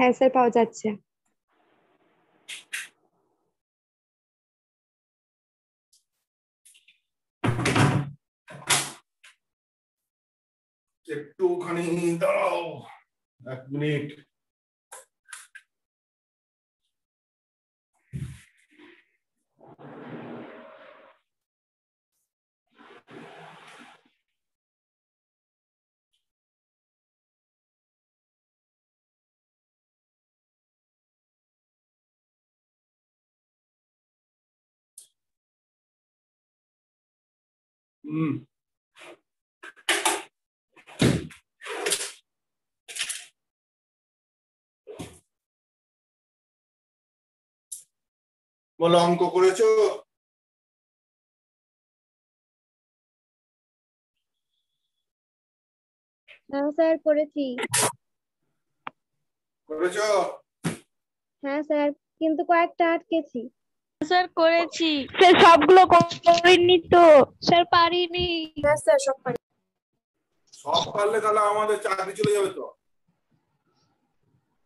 হ্যাঁ স্যার পাওয়া যাচ্ছে। একটুখানি দাঁড়াও এক মিনিট। হুম বলো অঙ্ক করেছ? হ্যাঁ স্যার করেছি। করেছ? হ্যাঁ স্যার কিন্তু কয়েকটা আটকেছি। স্যার করেছি। স্যার সবগুলো করিনি তো। স্যার পারিনি। হ্যাঁ স্যার সব পারি। সব পারলে তাহলে আমাদের চাকরি চলে যাবে তো।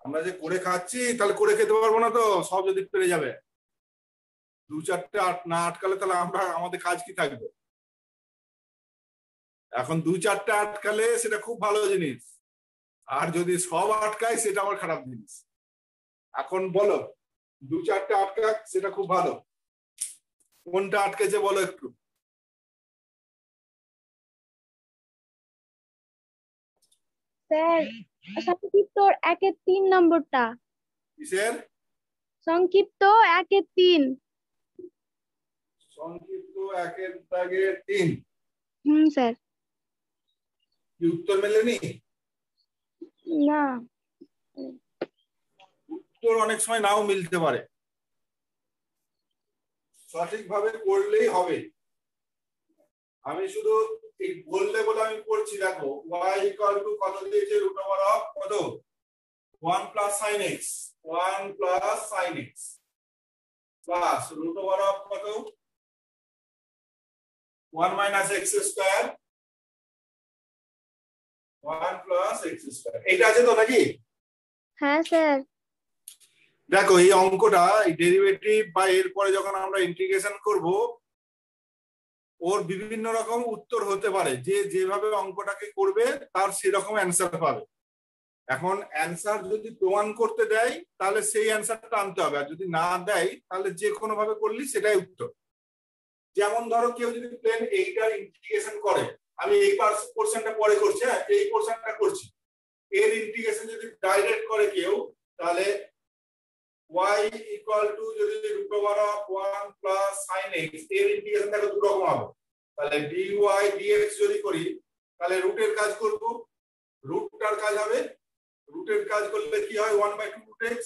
আমরা যে করে খাচ্ছি তাহলে করে খেতে পারব না তো। সব যদি পেরে যাবে। দু চারটে আট না আটকালে তাহলে আমরা আমাদের কাজ কি থাকবে? এখন দু চারটে আটকালে সেটা খুব ভালো জিনিস। আর যদি সব আটকায় সেটা আমার খারাপ জিনিস। এখন বলো দু চারটে আটকাক সেটা খুব ভালো। কোনটা আটকেছে বলো একটু। স্যার সংক্ষিপ্ত একের তিন নম্বরটা। কিসের? সংক্ষিপ্ত একের তিন। সংক্ষিপ্ত একের দাগে তিন। হুম স্যার। কি উত্তর মেলেনি? না। উত্তর অনেক সময় নাও মিলতে পারে। সঠিকভাবে করলেই হবে। আমি শুধু এই বললে বলে আমি করছি দেখো ওয়াই ইকুয়াল টু কত দিয়েছে? রুট ওভার অফ কত? 1 plus sin x 1 plus sin x plus root over of কত? One minus x square 1 plus x square এইটা আছে তো নাকি? হ্যাঁ স্যার। দেখো, এই অঙ্কটা, এই ডেরিভেটিভ বা এরপরে যখন আমরা ইন্টিগ্রেশন করব, ওর বিভিন্ন রকম উত্তর হতে পারে। যে যেভাবে অঙ্কটাকে করবে, তার সেরকম অ্যান্সার পাবে। এখন অ্যান্সার যদি প্রমাণ করতে দেয়, তাহলে সেই অ্যান্সারটা আনতে হবে। আর যদি না দেয়, তাহলে যে কোনো ভাবে করলি, সেটাই উত্তর। যেমন ধরো, কেউ যদি প্লেন এইটার ইন্টিগ্রেশন করে, আমি এই পোর্শনটা পরে করছি হ্যাঁ এই পোর্শনটা করছি। এর ইন্টিগ্রেশন যদি ডাইরেক্ট করে কেউ, তাহলে y ইকুয়াল টু যদি root over of 1 plus sin x এর ইন্টিগ্রেশন দেখো দু রকম হবে। তাহলে dy dx যদি করি তাহলে রুটের কাজ করব। রুটটার কাজ হবে রুটের কাজ করলে কি হয়? 1 বাই 2 রুট x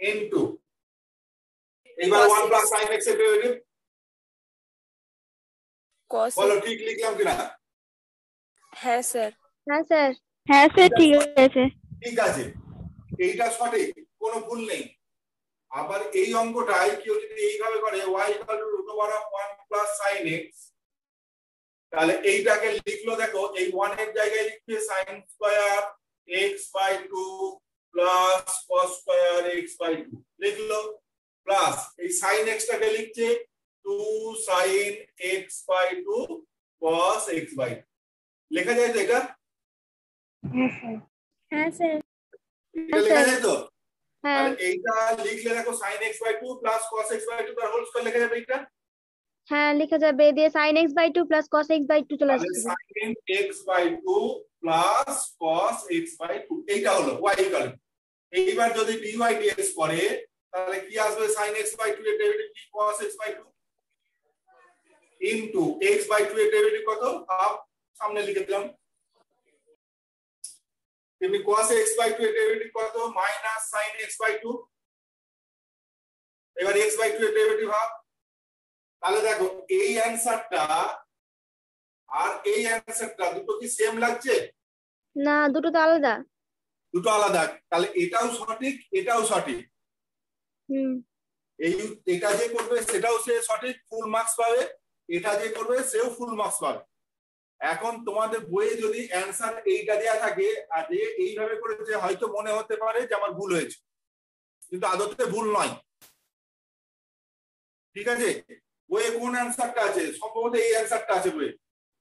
ইনটু এবার 1 প্লাস sin x এর ডেরিভেটিভ cos বলো ঠিক লিখলাম কিনা? হ্যাঁ স্যার। হ্যাঁ স্যার। হ্যাঁ স্যার ঠিক আছে। ঠিক আছে, এইটা সঠিক, কোনো ভুল নেই। আবার এই অঙ্কটাই কেউ যদি এইভাবে করে, y equal to root over of 1 plus sin x, তাহলে এইটাকে লিখলো দেখো, এই 1 এর জায়গায় লিখবে sin square x by 2 plus cos square x by 2 লিখলো প্লাস এই sin x টাকে লিখছে 2 sin x by 2 cos x by 2 লেখা যায় তো এটা? হ্যাঁ এটা লেখা যায় তো হ্যাঁ তাহলে এইটা লিখলে দেখো sin x by 2 plus cos x by 2 তার হোল স্কয়ার লেখা যাবে এটা হ্যাঁ লেখা যাবে। দিয়ে sin x by two plus cos x by two চলে তাহলে আসছে sin x by 2 plus cos x by 2 এইটা হলো y ইকুয়াল এইবার যদি dy dx করে তাহলে কি আসবে sin x বাই 2 এর ডেরিভেটিভ কি? cos x by 2 into x by 2 এর ডেরিভেটিভ কত? হাফ সামনে লিখে দিলাম। তেমনি cos x বাই 2 এর ডেরিভেটিভ কত? মাইনাস sin x বাই 2 এবার x বাই 2 এর ডেরিভেটিভ হাফ তাহলে দেখো এই অ্যানসারটা আর এই অ্যানসারটা দুটো কি সেম লাগছে? না দুটো তো আলাদা। দুটো আলাদা। তাহলে এটাও সঠিক এটাও সঠিক। হুম। এই এটা যে করবে সেটাও সে সঠিক ফুল মার্কস পাবে। এটা যে করবে সেও ফুল মার্কস পাবে। এখন তোমাদের বইয়ে যদি অ্যান্সার এইটা দেওয়া থাকে আর যে এইভাবে করেছে হয়তো মনে হতে পারে যে আমার ভুল হয়েছে। কিন্তু আদতে ভুল নয়। ঠিক আছে? বইয়ে কোন অ্যান্সারটা আছে? সম্ভবত এই অ্যান্সারটা আছে বইয়ে।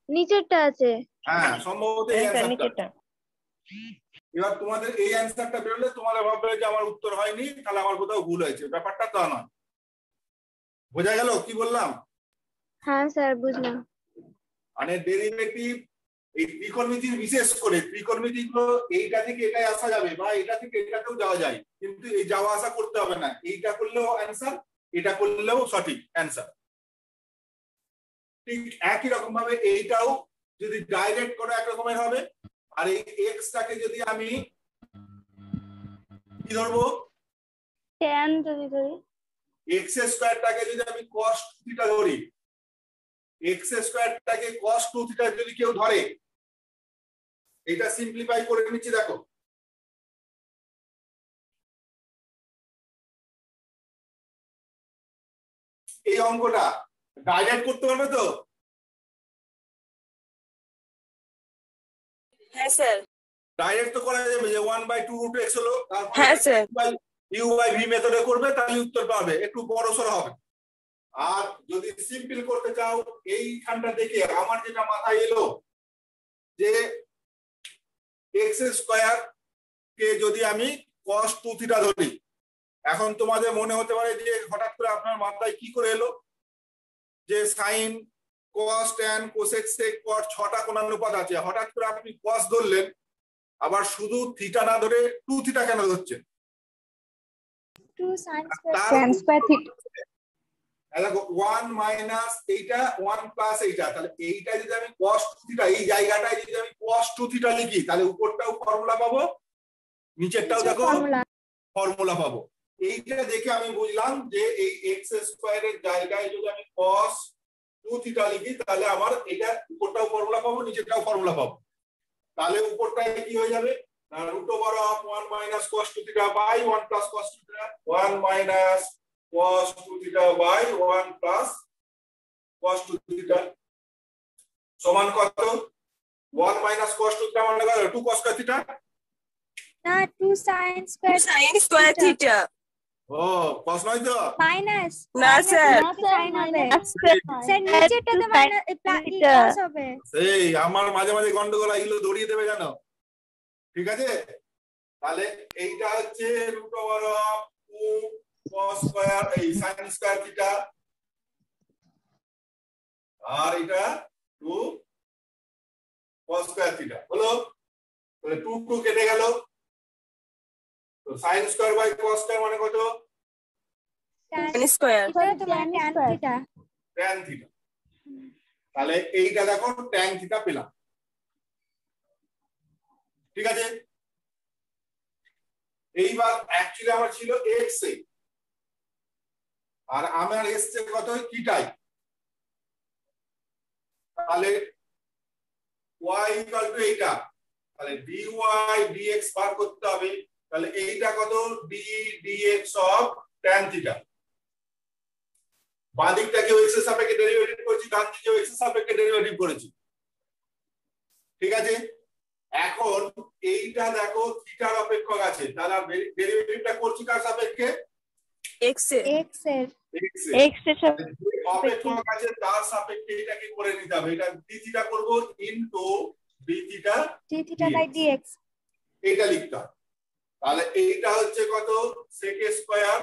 নিচেরটা আছে। হ্যাঁ সম্ভবত এই অ্যান্সারটা এবার তোমাদের এই অ্যান্সারটা বেরোলে তোমরা ভাববে যে আমার উত্তর হয়নি তাহলে আমার কোথাও ভুল হয়েছে। ব্যাপারটা তা নয়। বোঝা গেল? কি বললাম? হ্যাঁ স্যার বুঝলাম। মানে ডেরিভেটিভ এই ত্রিকোণমিতির বিশেষ করে ত্রিকোণমিতি গুলো এইটা থেকে এটাই আসা যাবে বা এটা থেকে এটাতেও যাওয়া যায়। কিন্তু এই যাওয়া আসা করতে হবে না। এইটা করলেও অ্যান্সার এটা করলেও সঠিক অ্যান্সার ঠিক একই রকম ভাবে এইটাও যদি ডাইরেক্ট করো একরকমের হবে আর এই এক্সটাকে যদি আমি কি ধরবো? টেন যদি ধরি। এক্স স্কোয়ারটাকে যদি আমি কস থিটা ধরি এক্স স্কোয়ারটাকে কস টু থিটা যদি কেউ ধরে এটা সিম্পলিফাই করে নিচ্ছি দেখো। এই অঙ্কটা ডাইরেক্ট করতে পারবে তো? হ্যাঁ স্যার। ডাইরেক্ট তো করা যাবে যে one by two root x হলো হ্যাঁ স্যার। ইউ বাই ভি মেথডে করবে তাহলে উত্তর পাবে একটু বড় সড়ো হবে। আর যদি সিম্পল করতে চাও এইখানটা দেখে আমার যেটা মাথায় এলো যে এক্স স্কোয়ার কে যদি আমি কস টু থিটা ধরি এখন তোমাদের মনে হতে পারে যে হঠাৎ করে আপনার মাথায় কি করে এলো? যে sine cos tan cosec sec cot ছটা কোণানুপাত আছে। হঠাৎ করে আপনি কস ধরলেন আবার শুধু থিটা না ধরে টু থিটা কেন ধরছেন? দেখো ওয়ান মাইনাস এইটা ওয়ান প্লাস এইটা তাহলে এইটা যদি আমি কস টু থিটা এই জায়গাটায় যদি আমি কস টু থিটা লিখি তাহলে উপরটাও ফর্মুলা পাবো নিচেরটাও দেখো ফর্মুলা পাবো। এইটা দেখে আমি বুঝলাম যে এই এক্স স্কোয়ারের জায়গায় যদি আমি কস টু থিটা লিখি তাহলে আমার এটা উপরটাও ফর্মুলা পাবো নিচেরটাও ফর্মুলা পাবো। তাহলে উপরটায় কি হয়ে যাবে? Root over of one minus cos two theta by one plus cos two theta one minus cos 2 theta by 1 plus cos 2 theta সমান কত? 1 minus cos 2 theta মানে কত 2 cos theta? না two sine square sine square theta ও cos নয় তো? Minus না sir sir নিচেরটাতে minus plus হবে। সেই আমার মাঝে মাঝে গন্ডগোল এগুলো দড়িয়ে দেবে জানো ঠিক আছে? তাহলে এইটা হচ্ছে root over of 2 cos square এই sin স্কয়ার থিটা আর এটা 2 cos স্কয়ার থিটা হলো? তাহলে 2 2 কেটে গেল। তো sin square by cos square মানে কত? Sine square tan theta tan theta তাহলে এইটা দেখো tan থিটা পেলাম। ঠিক আছে? এইবার অ্যাকচুয়ালি আমার ছিল x এ। আর আমার এসছে কত থিটাই তাহলে y ইকুয়াল টু এইটা। তাহলে dy dx বার করতে হবে। তাহলে এইটা কত? d dx of tan theta বাঁ দিকটাকে x এর সাপেক্ষে ডেরিভেটিভ করেছি ডান দিকেও x এর সাপেক্ষে ডেরিভেটিভ করেছি। ঠিক আছে? এখন এইটা দেখো থিটার অপেক্ষক আছে। তাহলে ডেরিভেটিভটা করছি কার সাপেক্ষে? এক্স এ এক্সের। এক্সের অপেক্ষক আছে তার সাপেক্ষে এটাকে করে নিতে হবে। এটা d থিটা করব into d theta d theta by dx এটা লিখতে হবে। তাহলে এইটা হচ্ছে কত? sec square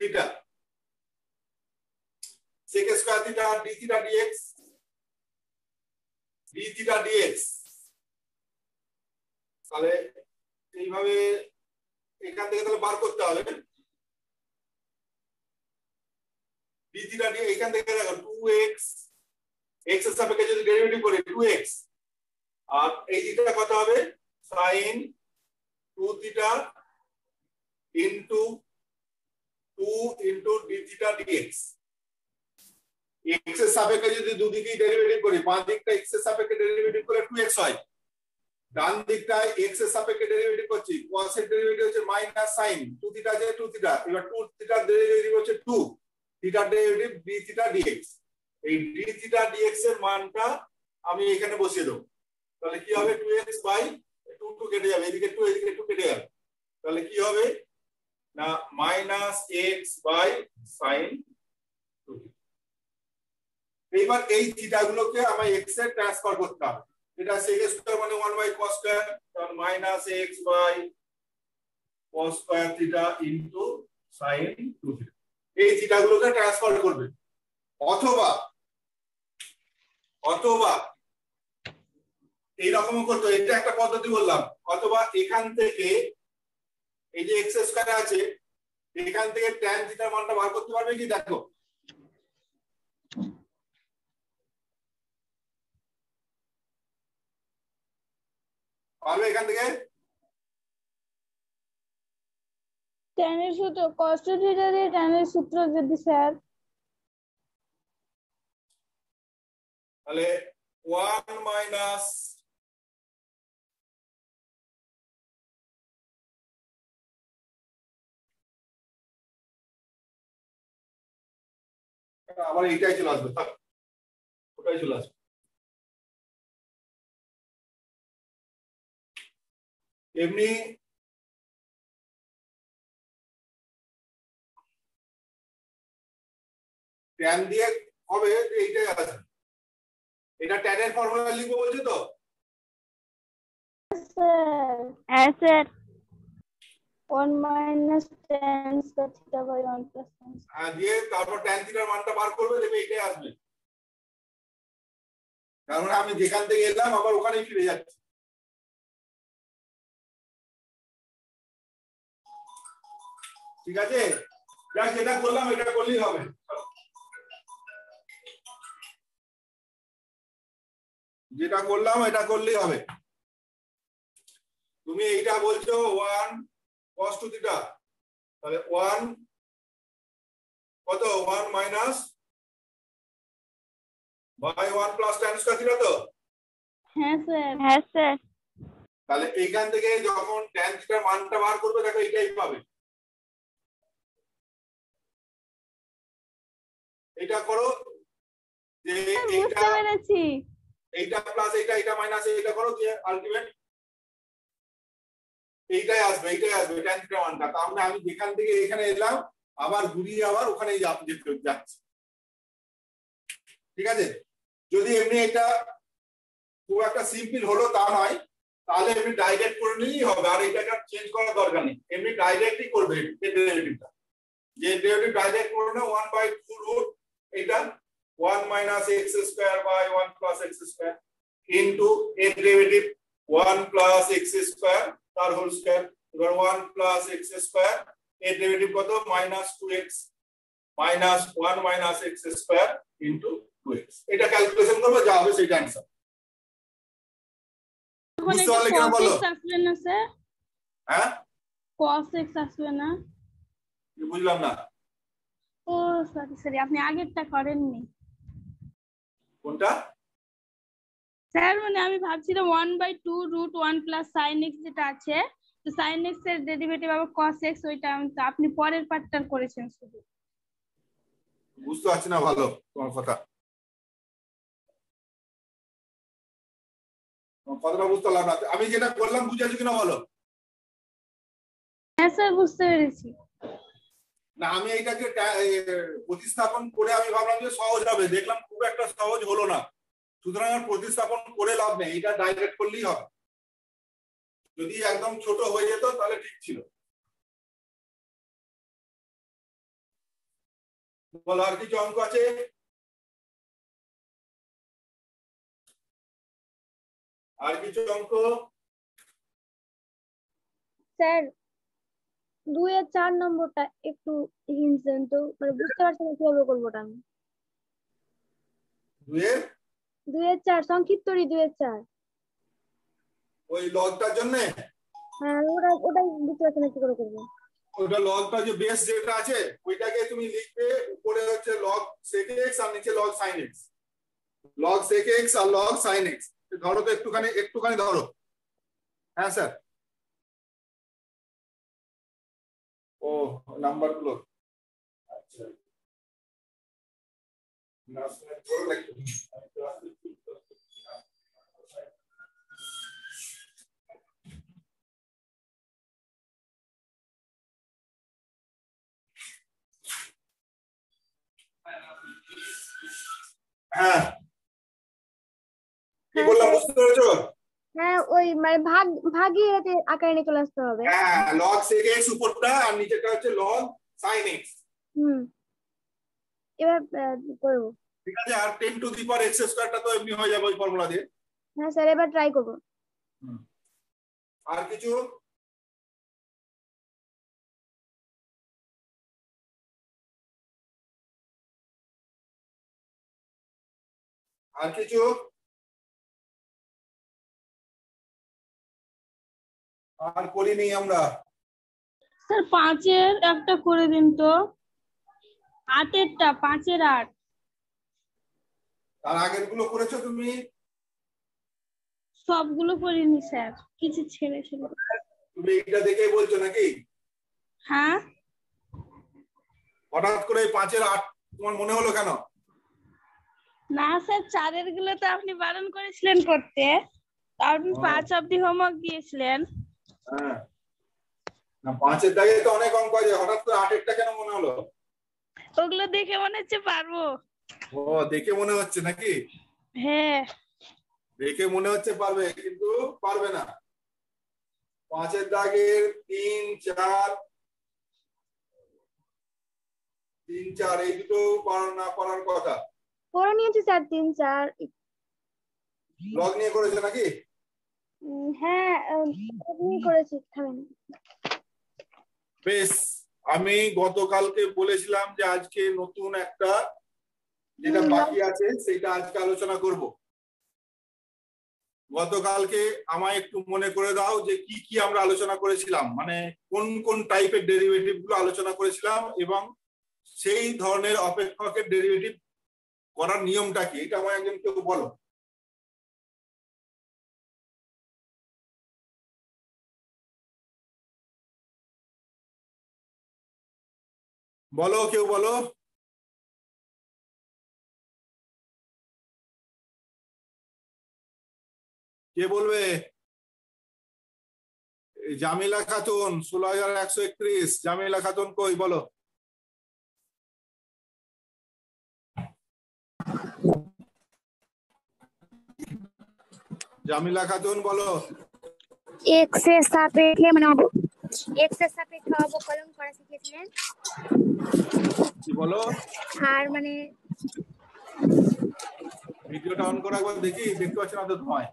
theta sec square theta d theta dx d theta dx তাহলে এইভাবে এখান থেকে তাহলে বার করতে হবে। থিটা d এখান থেকে দেখো 2x x এর সাপেক্ষে যদি ডেরিভেটিভ করি 2x আর এই দিকটা কত হবে? sin 2 theta into 2 into d theta dx x এর সাপেক্ষে যদি দুদিকেই ডেরিভেটিভ করি, বাঁ দিকটা x এর সাপেক্ষে ডেরিভেটিভ করে 2x হয়। ডান দিকটায় x এর সাপেক্ষে ডেরিভেটিভ করছি, cos এর ডেরিভেটিভ হচ্ছে মাইনাস sin 2 থিটা যে 2 থিটা এবার 2 থিটার ডেরিভেটিভ হচ্ছে 2 থিটার ডেরিভেটিভ d থিটা dx এই d থিটা dx এর মানটা আমি এখানে বসিয়ে দেবো। তাহলে কি হবে two x by two two কেটে যাবে, এদিকে টু এদিকে টু কেটে যাবে। তাহলে কি হবে? না মাইনাস এক্স বাই সাইন এইবার এই থিটা গুলোকে আমার এক্সের ট্রান্সফার করতে হবে। এটা সেক স্কয়ার মানে 1 বাই cos স্কয়ার তাহলে minus x by cos square theta into sin 2 theta এই থিটা গুলোকে ট্রান্সফার করবে। অথবা অথবা এইরকম করতে। এটা একটা পদ্ধতি বললাম। অথবা এখান থেকে, এই যে এক্স স্কয়ার আছে, এখান থেকে tan থিটার মানটা বার করতে পারবে কি? দেখো। পারবে এখান থেকে? ট্যানের সূত্র, কষ্ট থিটা দিয়ে ট্যানের সূত্র যদি স্যার। তাহলে ওয়ান মাইনাস আবার এইটাই চলে আসবে ওটাই চলে আসবে। এমনি ট্যান দিয়ে হবে এইটাই আছে। এটা ট্যানের ফর্মুলা লিখব বলছো তো? হ্যাঁ স্যার হ্যাঁ দিয়ে তারপর মানটা বার করবে দেখবে এটাই আসবে। কারণ আমি যেখান থেকে এলাম আবার ওখানেই ফিরে যাচ্ছি। ঠিক আছে? যাক যেটা করলাম এটা করলেই হবে। যেটা করলাম এটা করলেই হবে। তুমি এইটা বলছো ওয়ান cos টু থিটা তাহলে ওয়ান কত? One minus by one plus tan square theta তো? হ্যাঁ স্যার। হ্যাঁ স্যার। তাহলে এইখান থেকে যখন ট্যান থিটার মানটা বার করবে দেখো এইটাই পাবে। এটা করো যে এইটা বুঝতে পেরেছি। এইটা প্লাস এইটা এটা মাইনাস এইটা করো দিয়ে আলটিমেট এইটাই আসবে এইটাই আসবে ট্যান থিটা মানটা তার মানে আমি যেখান থেকে এখানে এলাম, আবার ঘুরিয়ে আবার যা- যেতে যাচ্ছে। ঠিক আছে? যদি এমনি এটা খুব একটা সিম্পল হলো তা নয়, তাহলে এমনি ডাইরেক্ট করে নিলেই হবে, আর এটাকে চেঞ্জ করার দরকার নেই। এমনি ডাইরেক্টই করবে, এই ডেরিভেটিভটা যে ডেরিভেটিভ ডাইরেক্ট করে ওয়ান বাই টু রুট এটা one minus x square by one plus x square into এর derivative one plus x square তার হোল স্কোয়ার এবার ওয়ান প্লাস এক্স স্কোয়ার এর ডেরিভেটিভ কত? Minus two x minus one minus x square into two x এটা calculation করব যা হবে সেটা অ্যান্সার তখন বুঝতে এটা পারলে কিনা cos বলো? x আসবে না স্যার? হ্যাঁ? cos x আসবে না। বুঝলাম না। ও সরি সরি আপনি আগেরটা করেননি। কোনটা? স্যার মানে আমি ভাবছিলাম one by two root one plus sine x যেটা আছে তো সাইন এক্সের ডেরিভেটিভ আবার কস এক্স ওইটা আপনি পরের পার্টটা করেছেন শুধু। বুঝতে পারছি না ভালো তোমার কথা। কথাটা বুঝতে পারলাম না। আমি যেটা করলাম বুঝেছ কিনা বলো? হ্যাঁ স্যার বুঝতে পেরেছি। না, আমি এইটাকে প্রতিস্থাপন করে আমি ভাবলাম যে সহজ হবে। দেখলাম খুব একটা সহজ হলো না। সুতরাং আর প্রতিস্থাপন করে লাভ নেই। এটা ডাইরেক্ট করলেই হবে। যদি একদম ছোট হয়ে যেত, তাহলে ঠিক ছিল। বলো, আর কিছু অঙ্ক আছে? আর কিছু অঙ্ক? স্যার দুই এর চার নম্বরটা একটু হিন্টস দেন তো মানে বুঝতে পারছি না কীভাবে করব ওটা আমি? দুয়ের দুই এর চার সংক্ষিপ্তরি দুই এর চার। ওই লগটার জন্য? হ্যাঁ ওটা ওটাই বুঝতে পারছি না কি করে করব। ওটা লগটা যে বেস যেটা আছে ওইটাকে তুমি লিখবে উপরে হচ্ছে লগ সেক এক্স আর নিচে log sine x log sec x আর লগ সাইন এক্স ধরো তো একটুখানি একটুখানি ধরো। হ্যাঁ sir? Oh, number dulu. Ah. মানে ভাগ ভাগিয়ে এতে আকারে নিয়ে চলে আসতে হবে। হ্যাঁ লগ সেক এক্স উপরটা আর নিচেটা হচ্ছে লগ সাইন এক্স হুম। এবার করব। ঠিক আছে আর ten to the power x স্কোয়ারটা তো এমনি হয়ে যাবে ওই ফর্মুলা দিয়ে। হ্যাঁ স্যার এবার ট্রাই করব। আর কিছু? আর কিছু? আর করিনি আমরা। স্যার পাঁচের একটা করে দিন তো। আটেরটা পাঁচের আট। তার আগেরগুলো করেছ তুমি? সবগুলো করিনি স্যার কিছু ছেড়ে ছিল তুমি এইটা দেখেই বলছো নাকি? হ্যাঁ? হঠাৎ করে পাঁচের আট তোমার মনে হলো কেন? না স্যার চারেরগুলো তো আপনি বারণ করেছিলেন করতে। আপনি পাঁচ অব্দি হোমওয়ার্ক দিয়েছিলেন। হ্যাঁ। না পাঁচের দাগে তো অনেক অঙ্ক আছে হঠাৎ করে আটেরটা কেন মনে হলো? ওগুলো দেখে মনে হচ্ছে পারব। ও দেখে মনে হচ্ছে নাকি? হ্যাঁ। দেখে মনে হচ্ছে পারবে কিন্তু পারবে না। পাঁচের দাগের তিন চার তিন চার এই দুটো পার- না পারার কথা। করে নিয়েছি স্যার তিন চার লগ নিয়ে করেছে নাকি? হ্যাঁ করেছি থামেন। বেশ আমি গতকালকে বলেছিলাম যে আজকে নতুন একটা যেটা বাকি আছে সেটা আজকে আলোচনা করব। গতকালকে আমায় একটু মনে করে দাও যে কি কি আমরা আলোচনা করেছিলাম মানে কোন কোন টাইপের ডেরিভেটিভগুলো আলোচনা করেছিলাম এবং সেই ধরনের অপেক্ষকের ডেরিভেটিভ করার নিয়মটা কি এটা আমায় একজন কেউ বলো। বলো কেউ বলো? কে বলবে? জামিলা খাতুন, ষোলো হাজার একশো একত্রিশ। জামিলা খাতুন কই? বলো। জামিলা খাতুন, বলো। সাপেক্ষে মানে এক্সের সাপেক্ষে অবকলন করা শিখেছিলেন। কি বলো? আর মানে ভিডিওটা অন করে একবার দেখি দেখতে পাচ্ছি না তো ধোঁয়ায়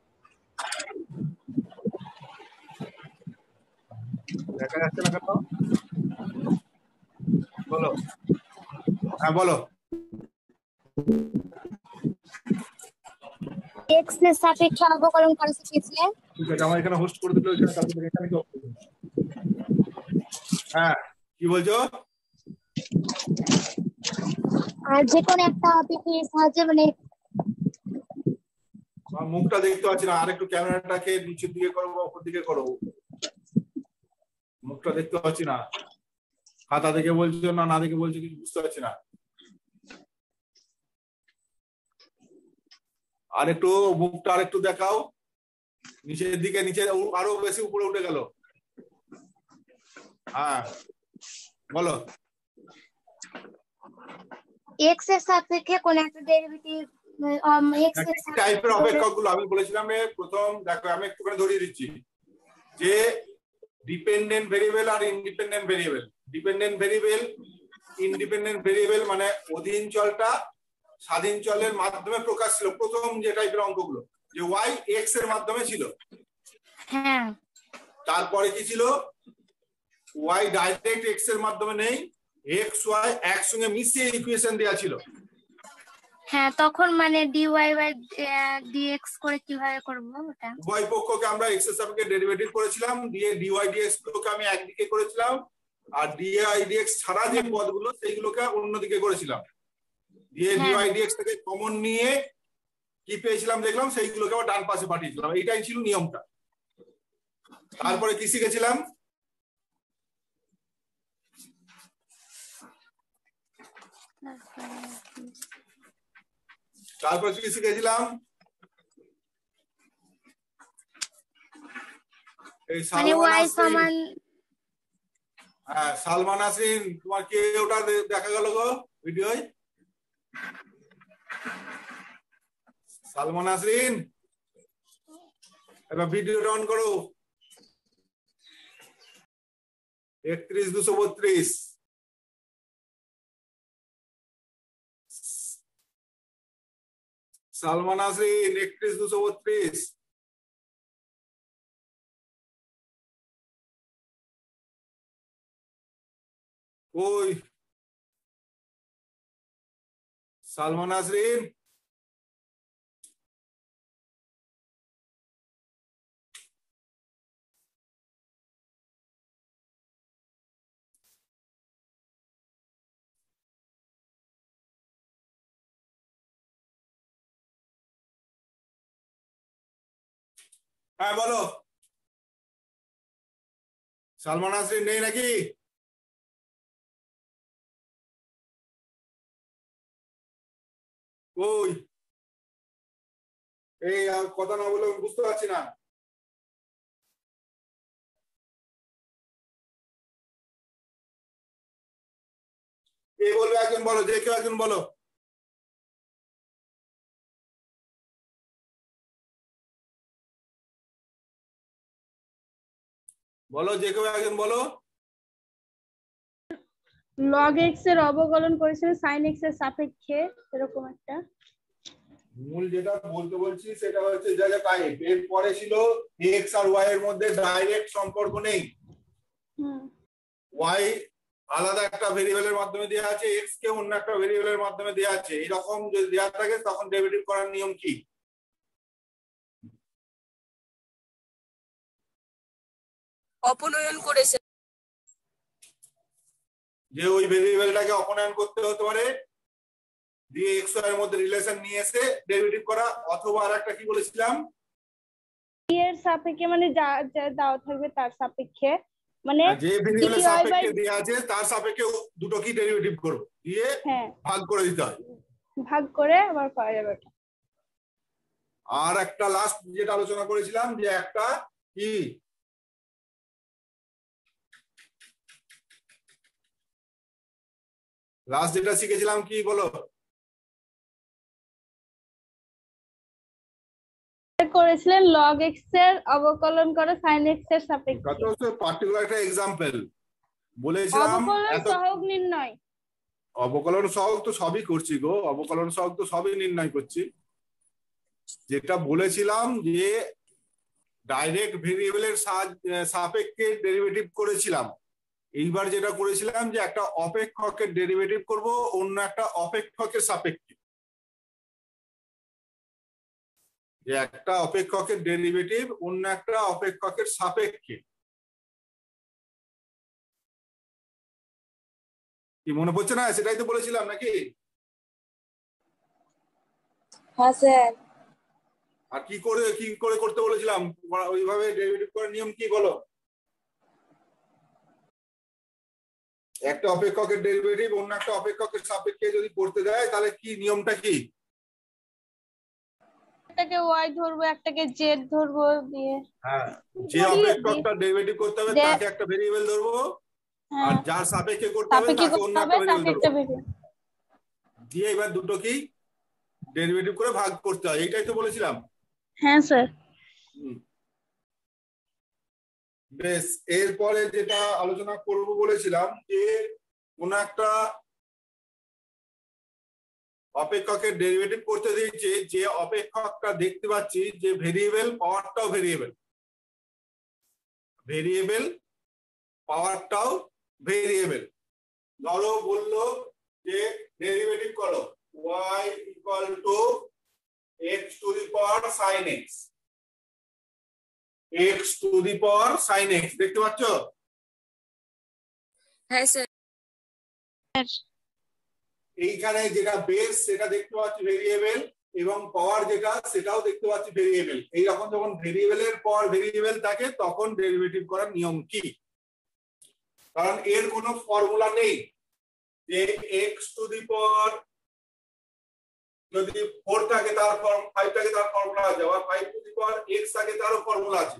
দেখা যাচ্ছে না কেন? বলো। হ্যাঁ বলো। এক্সের সাপেক্ষে অবকলন করা শিখেছিলেন ঠিক আছে আমার এখানে হোস্ট করে দিলে ওইখানে তারপর এখানে কি হ্যাঁ কি বলছো? আর যে কোনো একটা সাহায্যে মানে মুখটা দেখতে পাচ্ছি না আর একটু ক্যামেরাটাকে নিচের দিকে করো বা উপর দিকে করো। মুখটা দেখতে পাচ্ছি না। খাতা দেখে বলছো না না দেখে বলছো কিছু বুঝতে পারছি না। আর একটু মুখটা আর একটু দেখাও। নিচের দিকে নিচে আরও বেশি উপরে উঠে গেল। হ্যাঁ বলো। এক্সের সাপেক্ষে কোন একটা ডেরিভেটিভ টাইপের সাপেক্ষে অপেক্ষকগুলো আমি বলেছিলাম প্রথম দেখো আমি একটু করে ধরিয়ে দিচ্ছি। যে ডিপেন্ডেন্ট ভেরিয়েবল আর independent variable dependent variable independent variable মানে অধীন চলটা স্বাধীন চলের মাধ্যমে প্রকাশ ছিল প্রথম যে টাইপের অঙ্কগুলো যে ওয়াই এক্সের মাধ্যমে ছিল। হ্যাঁ। তারপরে কি ছিল? ওয়াই ডাইরেক্ট এক্সের মাধ্যমে নেই এক্স ওয়াই একসঙ্গে মিশিয়ে ইকুয়েশন দেওয়া ছিল। হ্যাঁ তখন মানে ডিওয়াই বাই ডিএক্স করে কীভাবে করব ওটা? উভয় পক্ষকে আমরা এক্সের সাপেক্ষে ডেরিভেটিভ করেছিলাম দিয়ে ডিওয়াই ডিএক্স গুলোকে আমি একদিকে করেছিলাম আর ডিআই ডিএক্স ছাড়া যে পদগুলো সেইগুলোকে অন্যদিকে করেছিলাম। দিয়ে হ্যাঁ। ডিওয়াই থেকে কমন নিয়ে কি পেয়েছিলাম দেখলাম সেইগুলোকে আবার ডান পাশে পাঠিয়েছিলাম এইটাই ছিল নিয়মটা। তারপরে কি শিখেছিলাম? তারপরে কি শিখেছিলাম? এই মানে হ্যাঁ সালমান আসিন তোমার কে ওটা দেখা গেল গো ভিডিওয়? সালমান নাসরিন, এবার ভিডিওটা অন করো। একত্রিশ দুশো বত্রিশ। সালমান নাসরিন, একত্রিশ দুশো বত্রিশ। ওই সালমান নাসরিন হ্যাঁ বলো। সালমান নাসরিন নেই নাকি? ওই এই কথা না বলে বুঝতে পারছি না। কে বলবে একজন বলো, যে কেউ একজন বলো। বলো, যে কেউ একজন বলো। লগ এক্সের অবকলন করেছেন সাইন এক্সের সাপেক্ষে এরকম একটা। মূল যেটা বলতে বলছি সেটা হচ্ছে যা যা টাইপের পরে ছিল এক্স আর ওয়াই এর মধ্যে ডাইরেক্ট সম্পর্ক নেই। হুম। ওয়াই আলাদা একটা ভেরিয়েবলের মাধ্যমে দেওয়া আছে এক্স কে অন্য একটা ভেরিয়েবলের মাধ্যমে দেওয়া আছে। এরকম যদি দেওয়া থাকে তখন ডেরিভেটিভ করার নিয়ম কি? অপনয়ন করেছে। যে ওই ভেরিয়েবলটাকে অপনয়ন করতে হতে পারে দিয়ে এক্সের মধ্যে রিলেশন নিয়ে এসে ডেরিভেটিভ করা অথবা আর একটা কি বলেছিলাম? এর সাপেক্ষে মানে যা যা দেওয়া থাকবে তার সাপেক্ষে। মানে যে ভেরিয়েবলের সাপেক্ষে দেওয়া আছে তার সাপেক্ষে দুটো কি ডেরিভেটিভ করব? দিয়ে হ্যাঁ। ভাগ করে দিতে হয়। ভাগ করে আবার পাওয়া যাবে আর একটা লাস্ট যেটা আলোচনা করেছিলাম যে একটা কি? লাস্ট যেটা শিখেছিলাম কি বলো? করেছিলেন লগ এক্সের অবকলন করে সাইন এক্সের সাপেক্ষে। কত পার্টিকুলার একটা এক্সাম্পল বলেছিলাম অবকলন সহগ নির্ণয়। অবকলন সহগ তো সবই করছি গো। অবকলন সহগ তো সবই নির্ণয় করছি। যেটা বলেছিলাম যে ডাইরেক্ট ভেরিয়েবলের সাপেক্ষে ডেরিভেটিভ করেছিলাম। এইবার যেটা করেছিলাম যে একটা অপেক্ষকের ডেরিভেটিভ করব অন্য একটা অপেক্ষকের সাপেক্ষে। যে একটা অপেক্ষকের ডেরিভেটিভ অন্য একটা অপেক্ষকের সাপেক্ষে। কি মনে পড়ছে না? সেটাই তো বলেছিলাম নাকি? হ্যাঁ স্যার। আর কি করে কি করে করতে বলেছিলাম? ওইভাবে ডেরিভেটিভ করার নিয়ম কি বলো? একটা অপেক্ষকের ডেরিভেটিভ অন্য একটা অপেক্ষকের সাপেক্ষে যদি করতে দেয় তাহলে কি নিয়মটা কি? একটাকে ওয়াই ধরবো একটাকে জেড ধরবো দিয়ে হ্যাঁ যে অপেক্ষকটা ডেরিভেটিভ করতে হবে তাকে একটা ভেরিয়েবল ধরবো হ্যাঁ। আর যার সাপেক্ষে করতে হবে তাকে অন্য একটা ভেরিয়েবল ধরবো। ভেরিয়েবল দিয়ে এবার দুটো কি? ডেরিভেটিভ করে ভাগ করতে হয় এইটাই তো বলেছিলাম। হ্যাঁ স্যার হুম। বেশ, এরপরে যেটা আলোচনা করব বলেছিলাম যে, কোন একটা অপেক্ষকের ডেরিভেটিভ করতে দিয়েছে, যে অপেক্ষকটা দেখতে পাচ্ছি যে ভেরিয়েবল পাওয়ারটাও ভেরিয়েবল ভেরিয়েবল পাওয়ারটাও ভেরিয়েবল ধরো বলল যে ডেরিভেটিভ করো, y equal to x to the power sin x x to the power sin x দেখতে পাচ্ছ? হ্যাঁ স্যার এইখানে যেটা বেস সেটা দেখতে পাচ্ছি ভেরিয়েবল এবং পাওয়ার যেটা সেটাও দেখতে পাচ্ছি ভেরিয়েবল এইরকম যখন ভেরিয়েবলের পর ভেরিয়েবল থাকে তখন ডেরিভেটিভ করার নিয়ম কি? কারণ এর কোনো ফর্মুলা নেই যে এক্স টু দি পাওয়ার যদি ফোর থাকে তার ফর্ম ফাইভ থাকে তার ফর্মুলা আছে আবার five to the power x থাকে তারও ফর্মুলা আছে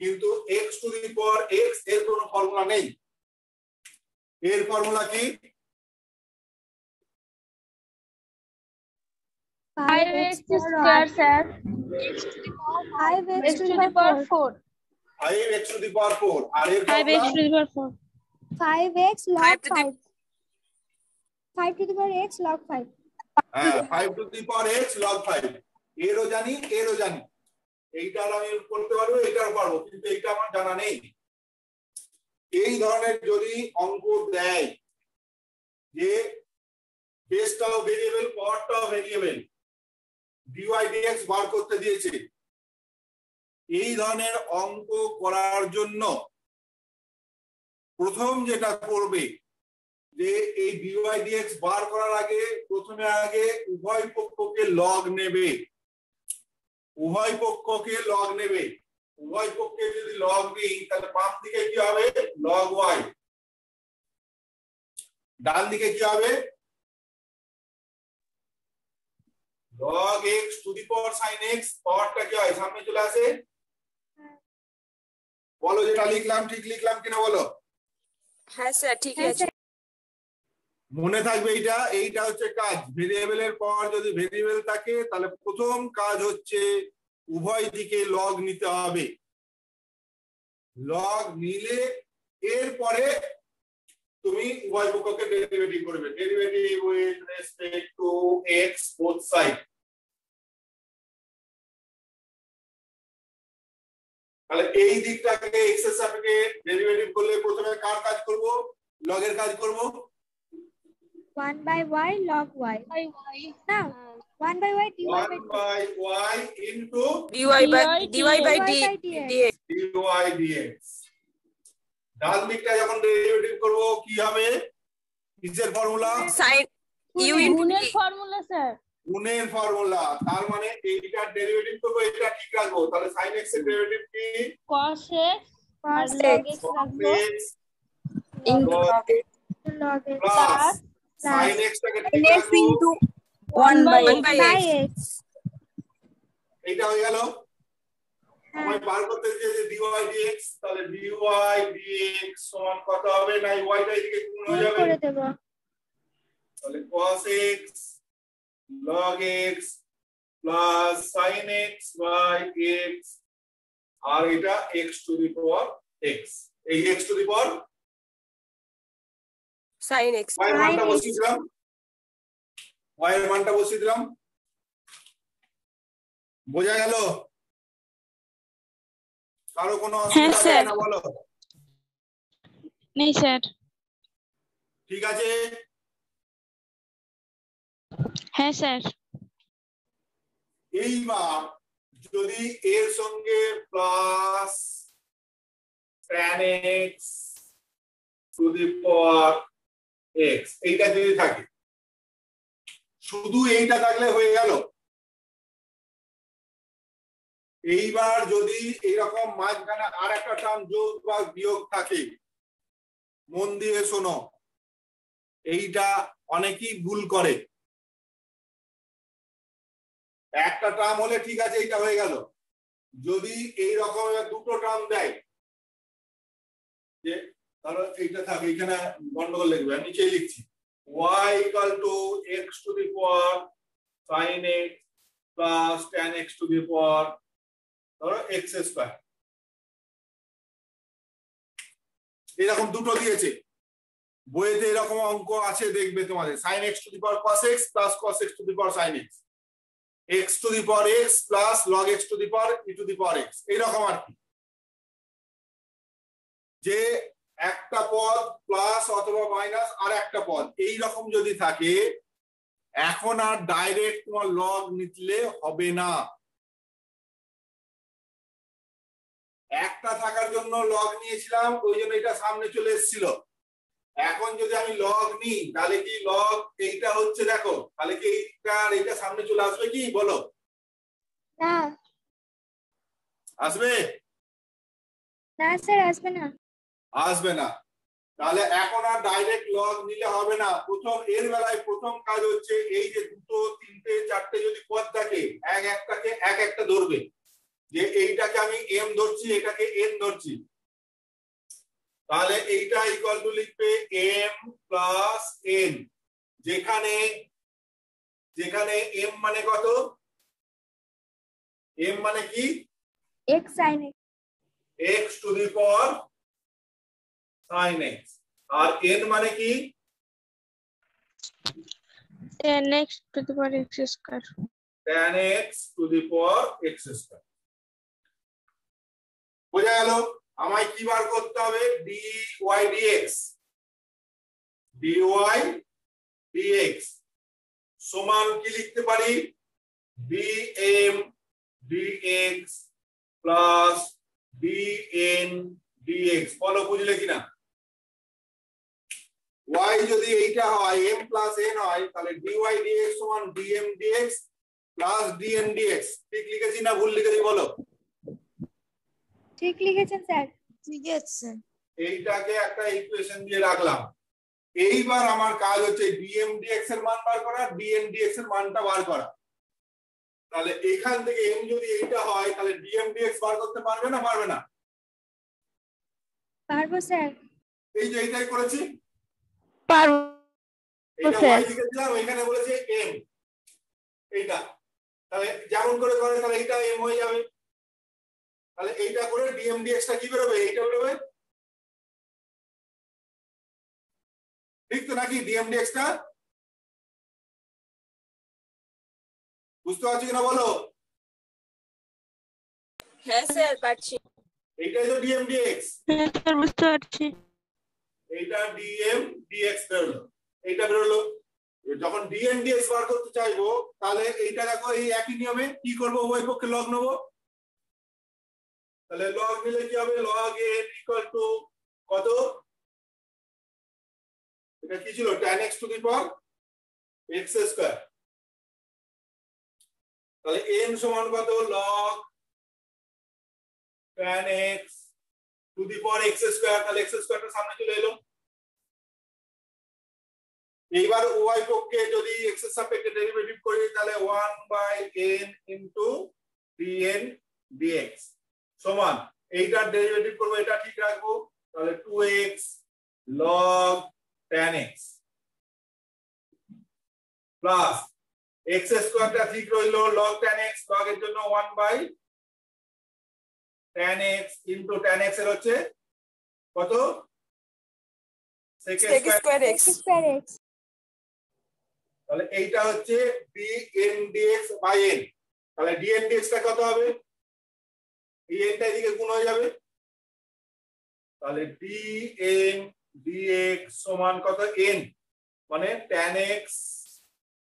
কিন্তু এক্স টু দি পাওয়ার এক্সের কোনো ফর্মুলা নেই এর ফর্মুলা কি five x square sir five x x to the power four হ্যাঁ ফাইভ টু দি পাওয়ার বার করতে দিয়েছে, এই ধরনের অঙ্ক করার জন্য প্রথম যেটা করবে যে এই ডিওয়াই ডিএক্স বার করার আগে প্রথমে আগে উভয় পক্ষকে লগ নেবে। উভয় পক্ষকে লগ নেবে। উভয় পক্ষে যদি লগ নিই তাহলে বাম দিকে কি হবে? লগ ওয়াই ডান দিকে কি হবে? Log x to the power sine x পাওয়ারটা কি হয়? সামনে চলে আসে। বলো যেটা লিখলাম ঠিক লিখলাম কিনা বলো? হ্যাঁ স্যার ঠিক হ্যাঁ, আছে। মনে থাকবে এইটা এইটা হচ্ছে কাজ। ভেরিয়েবলের পর যদি ভেরিয়েবল থাকে, তাহলে প্রথম কাজ হচ্ছে উভয় দিকে লগ নিতে হবে। লগ নিলে এরপরে তুমি উভয় পক্ষকে ডেরিভেটিভ করবে। Derivative with respect to x both side তাহলে এই দিকটাকে এক্সের সাপেক্ষে ডেরিভেটিভ করলে প্রথমে কার কাজ করব? লগের কাজ করব। One by y log y না one by y d y 1 by y into DY by d by dx. dy dx. ডান দিকটা যখন ডেরিভেটিভ করব কি হবে? কিসের ফর্মুলা সাইন ইউ ইনটু গুণের ফর্মুলা স্যার? গুণের ফর্মুলা তার মানে এইটার ডেরিভেটিভ করব এটা ঠিক রাখব। তাহলে sin x এর ডেরিভেটিভ কি? Cos x cos log x. x রাখব। X. Log x. Plus Plus sin x টাকে into 1 by 1 by by x. এইটা হয়ে গেল আমায় বার করতে যে dy dx তাহলে dy dx সমান কত হবে না y টা এদিকে গুণ হয়ে যাবে? করে দেব। তাহলে cos x log x plus sin x by x আর এটা x to the power x এই x to the power sine x y এর মানটা বসিয়ে দিলাম y এর মানটা বসিয়ে দিলাম বোঝা গেল? কারও কোনো অসুবিধা স্যার। না বলো? নেই স্যার। ঠিক আছে। হ্যাঁ স্যার। এইবার যদি এর সঙ্গে plus tan x to the power x, এইটা যদি থাকে, শুধু এইটা থাকলে হয়ে গেল? এইবার যদি এইরকম মাঝখানে আর একটা টার্ম যোগ বা বিয়োগ থাকে, মন দিয়ে শোনো, এইটা অনেকেই ভুল করে। একটা টার্ম হলে ঠিক আছে, এইটা হয়ে গেল। যদি এই রকম দুটো টার্ম দেয়, যে ধরো এইটা থাকে এখানে গন্ডগোল লিখবে। আমি নিচেই লিখছি। y equal to x to the power sin x plus tan x to the power ধরো x স্কয়ার এরকম দুটো দিয়েছে। বইয়েতে এরকম অঙ্ক আছে, দেখবে তোমাদের। sin x to the power cos x plus cos x to the power sin x x to the power x plus log x to the power e to the power x এইরকম আর কি। যে একটা পদ plus অথবা minus আর একটা পদ। এই রকম যদি থাকে এখন আর ডাইরেক্ট তোমার লগ নিতলে হবে না। একটা থাকার জন্য লগ নিয়েছিলাম ওই জন্য এটা সামনে চলে এসেছিল। এখন যদি আমি লগ নিই তাহলে কি লগ এইটা হচ্ছে দেখো তাহলে কি এইটা আর এইটা সামনে চলে আসবে কি? বলো। না। আসবে? না স্যার আসবে না। আসবে না। তাহলে এখন আর ডাইরেক্ট লগ নিলে হবে না। প্রথম এর বেলায় প্রথম কাজ হচ্ছে এই যে দুটো তিনটে চারটে যদি পদ থাকে এক একটাকে এক একটা ধরবে। যে এইটাকে আমি এম ধরছি এটাকে এন ধরছি। তাহলে এইটা ইকুয়াল টু লিখবে এম প্লাস এন যেখানে যেখানে এম মানে কত? এম মানে কি? X sine x to the power sine x R n মানে কি? Next to the power x square tan x to the power x square বোঝা গেল? আমায় কি বার করতে হবে? dy dx. dy dx. সমান কি লিখতে পারি? dm dx plus dn dx বলো বুঝলে কিনা? Y যদি এইটা হয় m প্লাস n হয় তাহলে dy dx সমান dm dx plus dn dx ঠিক লিখেছি না ভুল লিখেছি বলো? ঠিক লিখেছেন স্যার। ঠিক আছে। এইটাকে একটা ইকুয়েশন দিয়ে রাখলাম। এইবার আমার কাজ হচ্ছে dm dx এর মান বার করা dn dx এর মানটা বার করা। তাহলে এখান থেকে m যদি এইটা হয় তাহলে dm dx বার করতে পারবে না পারবে না? পারব স্যার। এই যে এইটাই করেছি। পারব এটা স্যার। এখানে বলেছে m এইটা। তাহলে যেমন করে করে তাহলে এইটা m হয়ে যাবে। তাহলে এইটা করে dm dx টা কি বেরোবে? এইটা বেরোবে? ঠিক তো নাকি dm dx টা? বুঝতে পারছি কিনা বলো? হ্যাঁ স্যার পাচ্ছি এইটাই তো dm dx হ্যাঁ স্যার বুঝতে পারছি। এইটা dm dx বেরোলো এইটা বেরোলো যখন dm dx বার করতে চাইব, তাহলে এইটা দেখো, এই একই নিয়মে কি করব, উভয় পক্ষে লগ নেব। তাহলে লগ নিলে কি হবে? লগ n ইকুয়াল টু কত? এটা কি ছিল? tan x to the power x square তাহলে n সমান কত? log tan x to the power x square তাহলে x স্কয়ারটা সামনে চলে এলো। এইবার y পক্ষে যদি x এর সাপেক্ষে ডেরিভেটিভ করি, তাহলে 1 by n into dn dx সমান। এইটার ডেরিভেটিভ করব, এটা ঠিক রাখব। তাহলে 2x log tan x plus x স্কয়ারটা ঠিক রইল, log tan x log এর জন্য 1 by tan x into tan x এর হচ্ছে কত? sec square square x square x তাহলে এইটা হচ্ছে dn dx বাই n তাহলে dn dx টা কত হবে? এই n টা এদিকে গুণ হয়ে যাবে। তাহলে dn dx সমান কত? n মানে tan x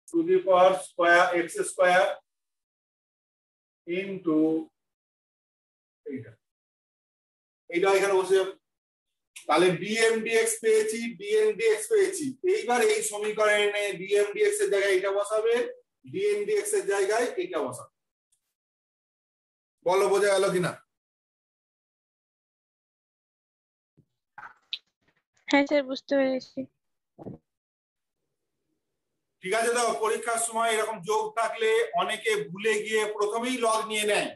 to the power square x square into এইটা। এইটা এখানে বসে যাবে। তাহলে dx পেয়েছি dx পেয়েছি। এইবার এই সমীকরণে dx এর জায়গায় এটা বসাবে dx এর জায়গায় এটা বসাবে। বলো বোঝা গেল কিনা? হ্যাঁ স্যার বুঝতে পেরেছি। ঠিক আছে দেখো পরীক্ষার সময় এরকম যোগ থাকলে অনেকে ভুলে গিয়ে প্রথমেই লগ নিয়ে নেয়।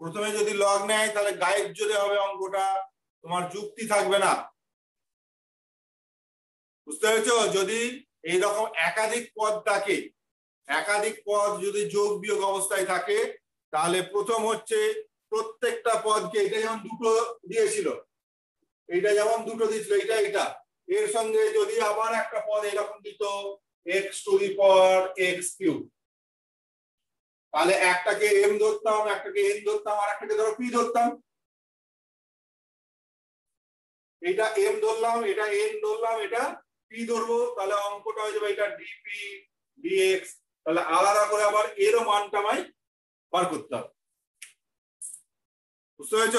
প্রথমে যদি লগ নেয়, তাহলে গায়েব জোরে হবে অঙ্কটা। তোমার যুক্তি থাকবে না। বুঝতে পেরেছ? যদি এইরকম একাধিক পদ থাকে, একাধিক পদ যদি যোগ বিয়োগ অবস্থায় থাকে, তাহলে প্রথম হচ্ছে প্রত্যেকটা পদকে, এটা যেমন দুটো দিয়েছিল, এইটা যেমন দুটো দিয়েছিল এটা এটা এর সঙ্গে যদি আবার একটা পদ এরকম দিত x to the power x cube তাহলে একটাকে এম ধরতাম, একটাকে এন ধরতাম, আর একটাকে ধরো পি ধরতাম। এটা এম ধরলাম, এটা এন ধরলাম, এটা পি ধরবো, তাহলে অঙ্কটা হয়ে যাবে এটা ডিপি ডিএক্স তাহলে আলাদা করে আবার এরও মানটা আমায় বার করতে হবে। বুঝতে পেরেছ?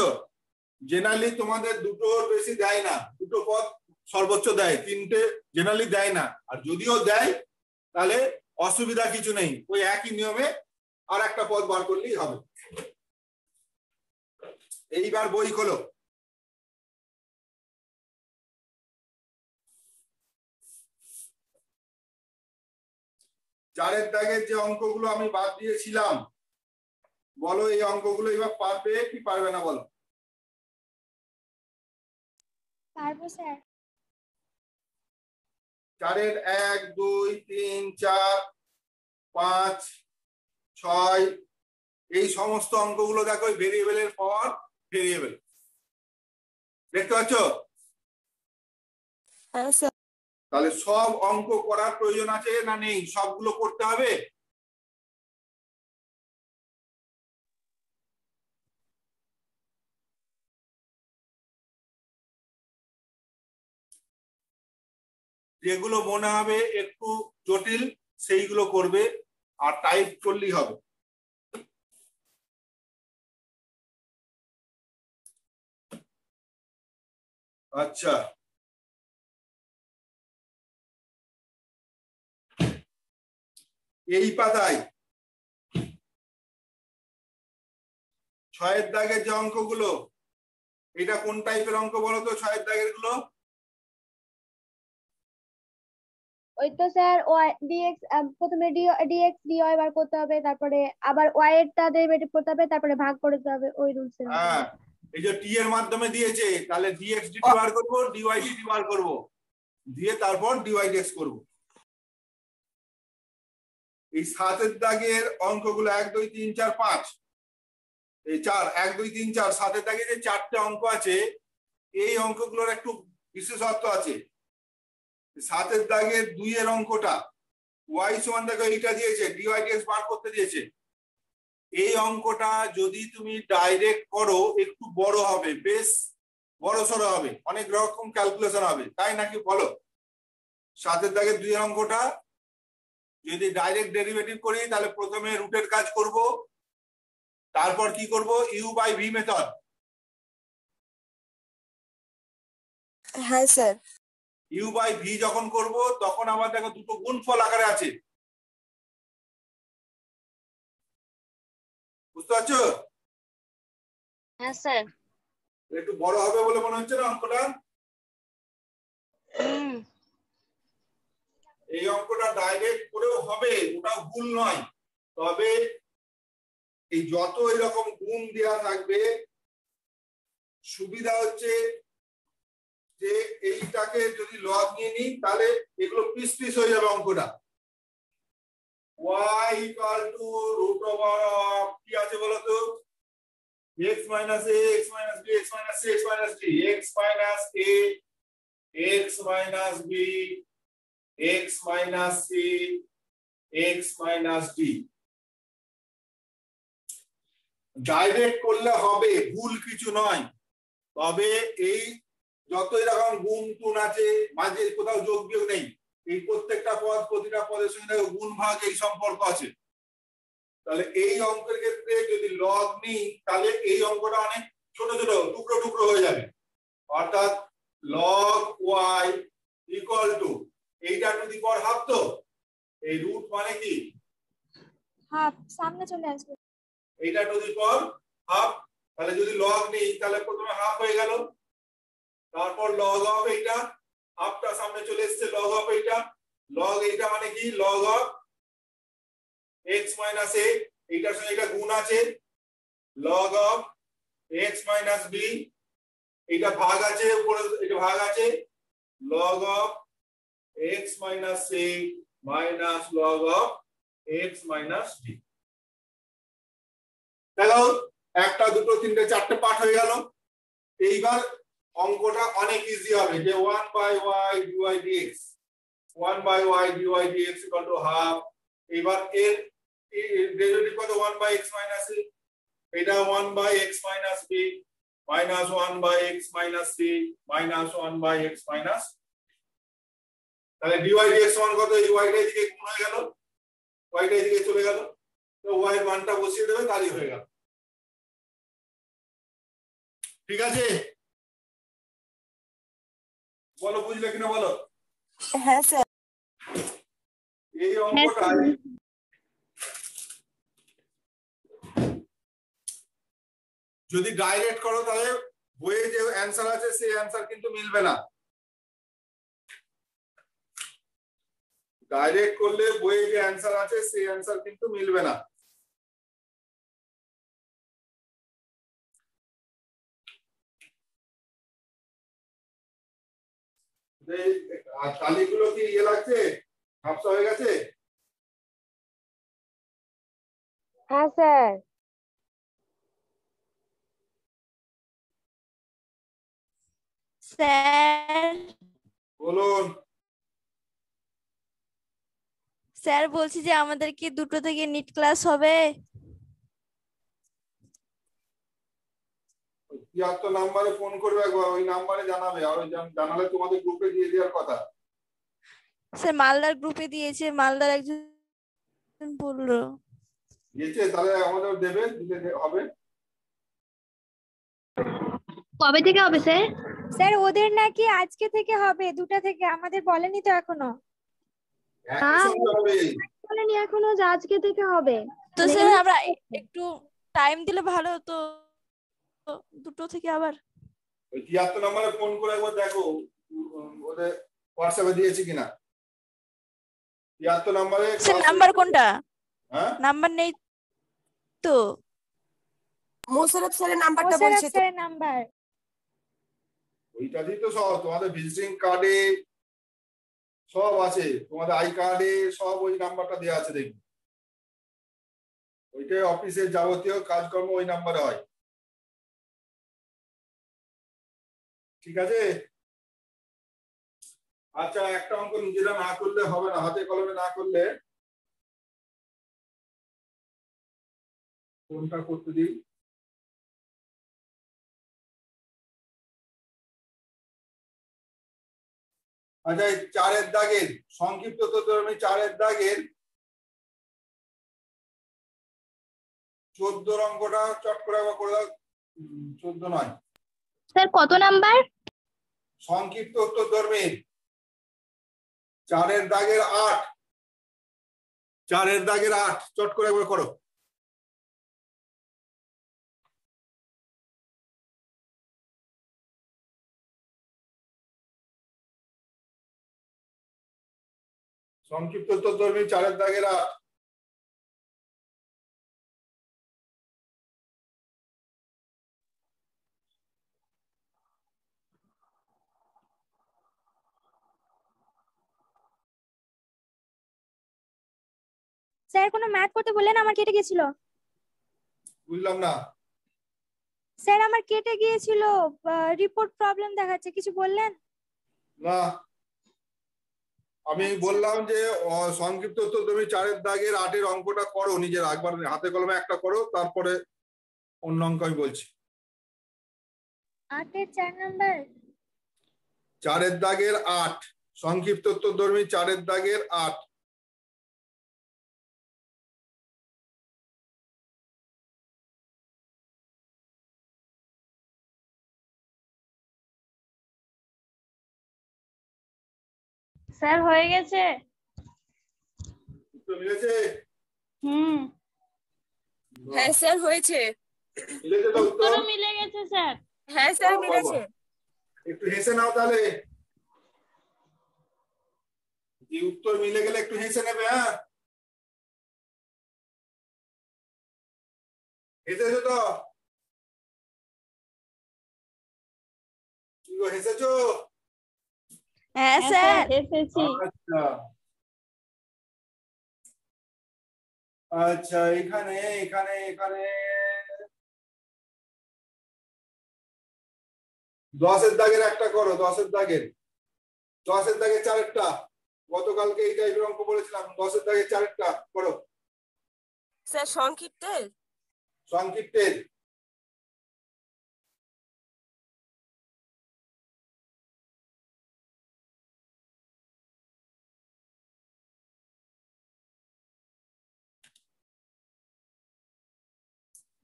জেনারেলি তোমাদের দুটোর বেশি দেয় না, দুটো পদ সর্বোচ্চ দেয়, তিনটে জেনারেলি দেয় না। আর যদিও দেয়, তাহলে অসুবিধা কিছু নেই, ওই একই নিয়মে আর একটা পদ বার করলেই হবে। এইবার বই খোলো। চারের দাগের যে অঙ্কগুলো আমি বাদ দিয়েছিলাম বলো এই অঙ্কগুলো এবার পারবে কি পারবে না বলো? পারব স্যার। চারের এক দুই তিন চার পাঁচ ছয় এই সমস্ত অঙ্কগুলো দেখো ভেরিয়েবলের পর ভেরিয়েবল দেখতে পাচ্ছ? হ্যাঁ তাহলে সব অঙ্ক করার প্রয়োজন আছে না নেই? সবগুলো করতে হবে? যেগুলো মনে হবে একটু জটিল সেইগুলো করবে। আর টাইপ করলেই হবে। আচ্ছা। এই পাতায় ছয়ের দাগের যে অঙ্কগুলো, এটা কোন টাইপের অঙ্ক বলো তো ছয়ের দাগেরগুলো ওই তো স্যার ওয়াই ডিএক্স প্রথমে ডিএক্স ডিওয়াই বার করতে হবে তারপরে আবার ওয়াই এরটা ডেরিভেটিভ করতে হবে তারপরে ভাগ করতে হবে ওই রুলস এর হ্যাঁ এই যে টি এর মাধ্যমে দিয়েছে তাহলে ডিএক্স ডিটি বার করব ডিওয়াই ডিটি বার করব দিয়ে তারপর ডিওয়াই ডিএক্স করব। এই সাতের দাগের অঙ্কগুলো এক দুই তিন চার পাঁচ। এই চার এক দুই তিন চার সাতের দাগে যে চারটে অঙ্ক আছে এই অঙ্কগুলোর একটু বিশেষত্ব আছে। সাতের দাগের দুই এর অঙ্কটা। ওয়াই সমান দেখো এইটা দিয়েছে ডিওয়াই ডিএক্স বার করতে দিয়েছে। এই অঙ্কটা যদি তুমি ডাইরেক্ট করো, একটু বড় হবে, বেশ বড় সড়ো হবে, অনেক রকম ক্যালকুলেশন হবে, তাই নাকি বলো? সাতের দাগের দুই এর অঙ্কটা, যদি ডাইরেক্ট ডেরিভেটিভ করি, তাহলে প্রথমে রুটের কাজ করব, তারপর কি করব? ইউ বাই ভি মেথড হ্যাঁ স্যার ইউ বাই ভি যখন করব তখন আমার দেখো দুটো গুণফল আকারে আছে। বুঝতে পারছ? হ্যাঁ স্যার। একটু বড় হবে বলে মনে হচ্ছে না অঙ্কটা? এই অঙ্কটা ডাইরেক্ট করেও হবে ওটা ভুল নয়। তবে এই যত এরকম গুণ দেওয়া থাকবে সুবিধা হচ্ছে যে এইটাকে যদি লগ নিয়ে নিই, তাহলে এগুলো পিস পিস হয়ে যাবে অঙ্কটা। Minus a, x minus minus c minus d, x minus a, x minus b, x minus c, x minus d direct করলে হবে ভুল কিছু নয়। তবে এই যত এরকম গুণ টুন আছে মাঝে কোথাও যোগ বিয়োগ নেই এই প্রত্যেকটা পদ প্রতিটা পদের সঙ্গে গুণ ভাগ এই সম্পর্ক আছে। তাহলে এই অঙ্কের ক্ষেত্রে যদি লগ নিই তাহলে এই অঙ্কটা অনেক ছোট ছোট টুকরো টুকরো হয়ে যাবে। অর্থাৎ লগ ওয়াই ইকুয়াল টু এইটা টু দি পাওয়ার হাফ তো এই রুট মানে কি? হাফ সামনে চলে আসবে। এইটা টু দি পাওয়ার হাফ তাহলে যদি লগ নেই তাহলে প্রথমে হাফ হয়ে গেল। তারপর লগ অফ এইটা হাফটা সামনে চলে এসেছে লগ অফ এইটা। লগ এইটা মানে কি? Log of x minus a এইটার সঙ্গে এটা গুণ আছে। Log of x minus b এইটা ভাগ আছে, উপরে এটা ভাগ আছে। Log of x minus a minus log of x minus d দেখো একটা, দুটো, তিনটে, চারটে পাঠ হয়ে গেল। এইবার অঙ্কটা অনেক ইজি হবে, যে one by y dy dx one by y dy dx equal to half এবার এর ডেরিভেটিভ কত one by x minus a এটা one by x minus b minus one by x minus c minus one by x minus তাহলে dy dx সমান কত, এই ওয়াইটা এদিকে গুণ হয়ে গেল ওয়াইটা এদিকে চলে গেল, তো ওয়াই এর মানটা বসিয়ে দেবে, তারই হয়ে গেল। ঠিক আছে? বলো বুঝলে কিনা বলো? হ্যাঁ স্যার। এই অঙ্কটা যদি ডাইরেক্ট করো তাহলে বইয়ে যে অ্যান্সার আছে সেই অ্যান্সার কিন্তু মিলবে না। ডাইরেক্ট করলে বইয়ে যে অ্যান্সার আছে সেই অ্যান্সার কিন্তু মিলবে না। আর টালিগুলো কি ইয়ে লাগছে? ঝাপসা হয়ে গেছে? হ্যাঁ স্যার। স্যার। বলুন। স্যার বলছি যে আমাদের কি দুটো থেকে নিট ক্লাস হবে? তিয়াত্তর নাম্বারে ফোন করবে একবার ওই নাম্বারে জানাবে আর ওই জানালে তোমাদের গ্রুপে দিয়ে দেওয়ার কথা। স্যার মালদার গ্রুপে দিয়েছে মালদার একজন বলল। দিয়েছে তাহলে আমাদের দেবে দিলে হবে। কবে থেকে হবে স্যার? স্যার ওদের নাকি আজকে থেকে হবে দুটা থেকে আমাদের বলেনি তো এখনও। একই বলেনি এখনও যে আজকে থেকে হবে। তো মানে স্যার আমরা একটু টাইম দিলে ভালো হতো। তো দুটো থেকে আবার? ওই তিয়াত্তর নাম্বারে ফোন করে একবার দেখো ওদের হোয়াটসঅ্যাপে দিয়েছে কিনা? তিয়াত্তর নাম্বারে নাম্বার কোনটা? হ্যাঁ? নাম্বার নেই তো? মোশারফ স্যারের নাম্বারটা বলছে তো। স্যারের নাম্বার ওইটা দিয়ে তো সব তোমাদের ভিজিটিং কার্ডে সব আছে। তোমাদের আই কার্ডে সব ওই নাম্বারটা দেওয়া আছে দেখবি। ওইটাই অফিসের যাবতীয় কাজকর্ম ওই নাম্বারে হয়। ঠিক আছে? আচ্ছা একটা অঙ্ক নিজেরা না করলে হবে না, হাতে কলমে না করলে। কোনটা করতে দিই? আচ্ছা চারের দাগের, সংক্ষিপ্ত আমি চারের দাগের। চোদ্দ অঙ্কটা চট করে একবার করে দাও। চোদ্দ নয়। স্যার, কত নাম্বার? সংক্ষিপ্ত উত্তর ধর্মের চারের দাগের আট। চারের দাগের আট। চট করে একবার করো। সংক্ষিপ্ত উত্তর ধর্মী চারের দাগের আট। স্যার কোনো ম্যাথ করতে বললেন? আমার কেটে গিয়েছিল। বুঝলাম না। স্যার আমার কেটে গিয়েছিল। রিপোর্ট প্রবলেম দেখাচ্ছে। কিছু বললেন? না। আমি বললাম যে সংক্ষিপ্ত উত্তর তুমি চারের দাগের আটের অঙ্কটা করো নিজের একবার হাতে কলমে একটা করো তারপরে অন্য অঙ্ক আমি বলছি। আটের চার নাম্বার চারের দাগের আট। সংক্ষিপ্ত উত্তর ধর্মী চারের দাগের আট। স্যার হয়ে গেছে? হুম। হ্যাঁ স্যার হয়েছে। উত্তর? উত্তরও মিলে গেছে স্যার। হ্যাঁ স্যার মিলেছে। একটু হেসে নাও তাহলে। যে উত্তর মিলে গেলে একটু হেসে নেবে হ্যাঁ? হেসেছো তো। কি গো হেসেছো? হ্যাঁ স্যার এসেছি আচ্ছা আচ্ছা এখানে এখানে এখানে দশের দাগের একটা করো দশের দাগের। দশের দাগের চারেরটা। গতকালকে এই টাইপের অঙ্ক বলেছিলাম দশের দাগের চারেরটা করো। স্যার সংক্ষিপ্তের? সংক্ষিপ্তের।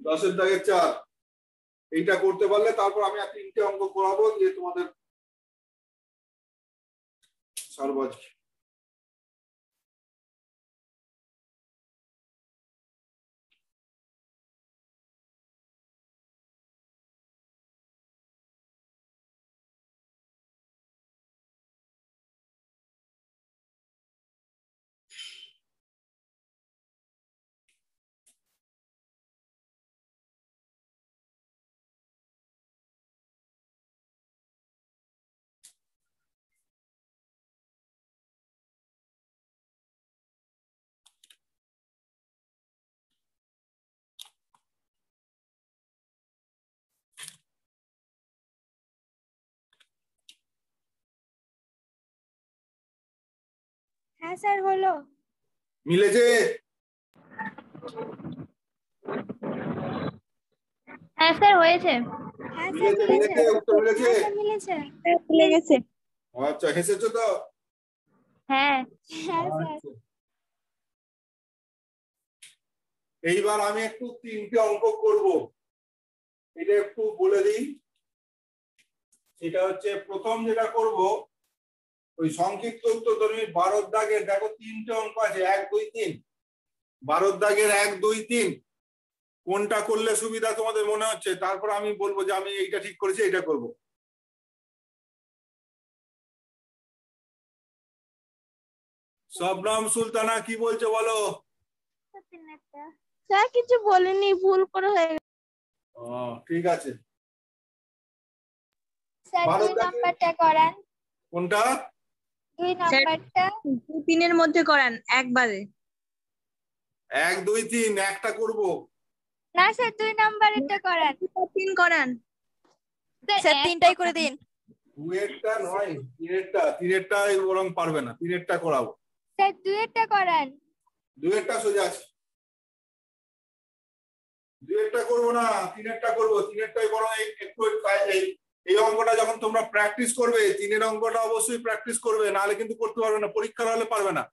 দশের দাগের চার। এইটা করতে পারলে তারপর আমি আর তিনটে অঙ্ক করাবো যে তোমাদের সারবো হ্যাঁ স্যার হলো মিলেছে? হ্যাঁ স্যার হয়েছে। হ্যাঁ স্যার মিলেছে মিলেছে মিলেছে। উত্তর মিলেছে। হ্যাঁ মিলেছে। ভুলে গেছে আচ্ছা হেসেছো তো? হ্যাঁ। হ্যাঁ স্যার। আচ্ছা। এইবার আমি একটু তিনটে অঙ্ক করব। এটা একটু বলে দিই। সেটা হচ্ছে প্রথম যেটা করব ওই সংক্ষিপ্ত উত্তর তুমি বারোর দাগের দেখো তিনটে অঙ্ক আছে এক দুই তিন। বারোর দাগের এক দুই তিন। কোনটা করলে সুবিধা তোমাদের মনে হচ্ছে? তারপর আমি বলব যে আমি এইটা ঠিক করেছি এইটা করব। শবনম সুলতানা কি বলছো বলো? স্যার কিছু বলিনি ভুল করে হয়ে গেছে। ও ঠিক আছে। স্যার। নাম্বারটা করান। কোনটা? দুই নাম্বারটা দু তিনের মধ্যে করান একবারে। এক দুই তিন একটা করব। না স্যার দুই নাম্বারেরটা করান। তিন করান। স্যার তিনটাই করে দিন। দুয়েরটা নয় তিনেরটা তিনেরটা বরং পারবে না তিনেরটা করাবো। স্যার দুইয়েরটা করান। দুয়েরটা সোজা আছে। দুয়েরটা করব না তিনেরটা করব তিনেরটাই বরং এই- একটু এই এই অঙ্কটা যখন তোমরা প্র্যাকটিস করবে, তিনের অঙ্কটা অবশ্যই প্র্যাকটিস করবে, নাহলে কিন্তু করতে পারবে না পরীক্ষার হলে পারবে না।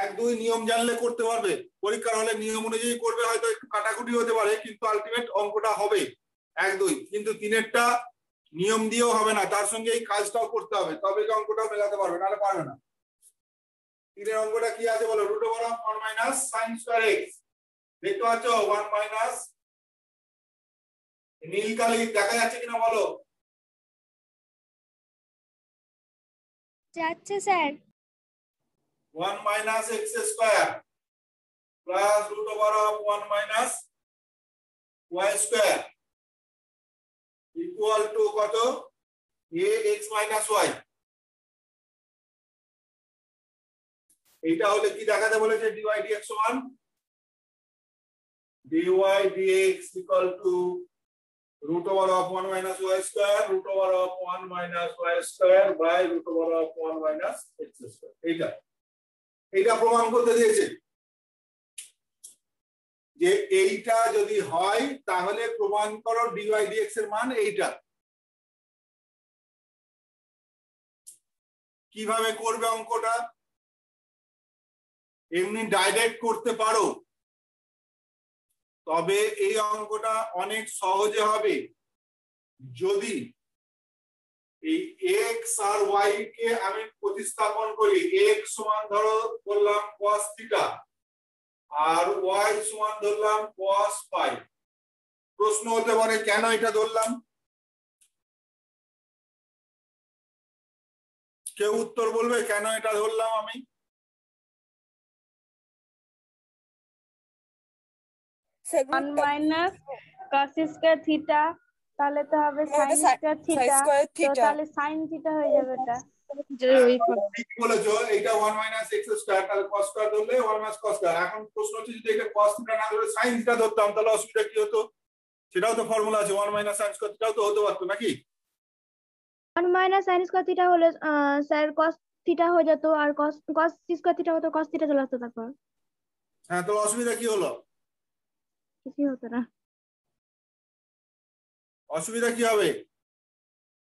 এক, দুই নিয়ম জানলে করতে পারবে পরীক্ষার হলে নিয়ম অনুযায়ী করবে, হয়তো একটু কাটাকুটি হতে পারে, কিন্তু আলটিমেট অঙ্কটা হবে এক, দুই। কিন্তু তিনেরটা নিয়ম দিয়েও হবে না, তার সঙ্গে এই কাজটাও করতে হবে, তবে কি অঙ্কটাও মেলাতে পারবে, নাহলে পারবে না। তিনের অঙ্কটা কি আছে বলো? Root over of one minus sine square x দেখতে পাচ্ছ? ওয়ান মাইনাস নীল কালি দেখা যাচ্ছে কিনা বলো? যাচ্ছে sir. One minus x square plus root over of one minus y square equal to কত? A x minus y. এইটা হলে কি দেখাতে বলেছে? ডিওয়াই ডিএক্স সমান? Dy dx equal to root over of 1 minus y square, root over of 1 minus y square by root over of 1 minus x square. এইটা। এইটা প্রমাণ করতে দিয়েছে। যে এইটা যদি হয়, তাহলে প্রমাণ করো ডিওয়াই ডিএক্স এর মান এইটা। কীভাবে করবে অঙ্কটা? এমনি ডাইরেক্ট করতে পারো। তবে এই অঙ্কটা অনেক সহজে হবে। যদি এই এক্স আর ওয়াই কে আমি প্রতিস্থাপন করি এক্স সমান ধরো বললাম cos থিটা আর ওয়াই সমান ধরলাম cos পাই প্রশ্ন হতে পারে, কেন এটা ধরলাম? কেউ উত্তর বলবে, কেন এটা ধরলাম আমি? One minus cos square theta তাহলে তো হবে সাইন স্কোয়ার থিটা তো তাহলে সাইন থিটা হয়ে যাবে এটা। বলেছ এইটা ওয়ান মাইনাস এক্স স্কোয়ার তাহলে কস স্কোয়ার ধরলে ওয়ান মাইনাস কস স্কোয়ার এখন প্রশ্ন হচ্ছে যদি এটা কস থিটা না ধরে সাইন থিটা ধরতাম তাহলে অসুবিধা কি হতো? সেটাও তো ফর্মুলা আছে ওয়ান মাইনাস সাইন স্কোয়ার থিটাও তো হতে পারতো নাকি? One minus sine square theta হলে স্যার কস থিটা হয়ে যেত আর কস কস স্কোয়ার থিটা হতো কস থিটা চলে আসতো তারপর। হ্যাঁ তো অসুবিধা কি হলো? কিছুই হতো না। অসুবিধা কি হবে?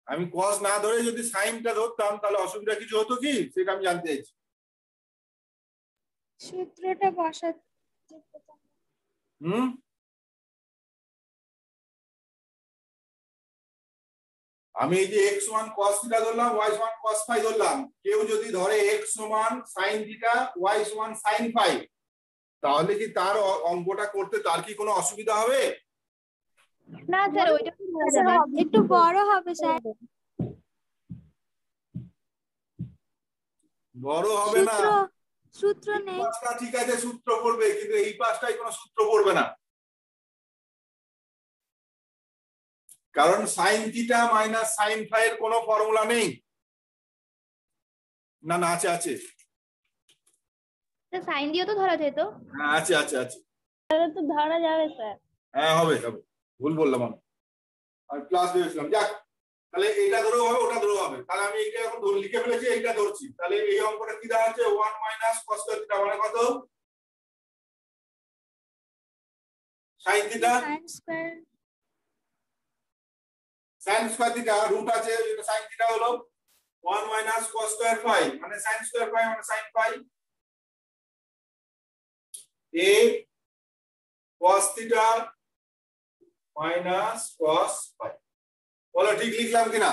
আমি কস না ধরে যদি সাইনটা ধরতাম তাহলে অসুবিধা কিছু হতো কি? সেটা আমি জানতে চাইছি। সূত্রটা বসা হুম? আমি এই যে এক্স সমান কস থিটা ধরলাম ওয়াই সমান কস ফাই ধরলাম। কেউ যদি ধরে এক্স সমান সাইন থিটা ওয়াই সমান সাইন ফাই তাহলে কি তার অঙ্কটা করতে তার কি কোনো অসুবিধা হবে? না স্যার ওইটা একটু বড় হবে স্যার। বড় হবে না। সূত্র নেই। পাঁচটা ঠিক আছে সূত্র পড়বে কিন্তু এই পাঁচটাই কোনো সূত্র পড়বে না। কারণ sine theta minus sine phi এর কোনো ফর্মুলা নেই। না না আছে আছে। সাইন দিয়েও তো ধরা যেত। হ্যাঁ আছে আছে আছে। তাহলে তো ধরা যাবে স্যার। হ্যাঁ হবে হবে। ভুল বললাম আমি। আমি প্লাস ভেবেছিলাম। যাক তাহলে এটা ধরেও হবে ওটা ধরেও হবে। তাহলে আমি এটা এখন ধরে লিখে ফেলেছি এইটা ধরছি। তাহলে এই অঙ্কটা কি দেওয়া আছে one minus cos square theta মানে কত? Sine theta sine square sine square theta root আছে যেটা সাইন থিটা হলো। 1 মাইনাস cos স্কয়ার ফাই মানে সাইন স্কয়ার ফাই মানে সাইন ফাই এ cos theta minus cos phi বলো ঠিক লিখলাম কিনা?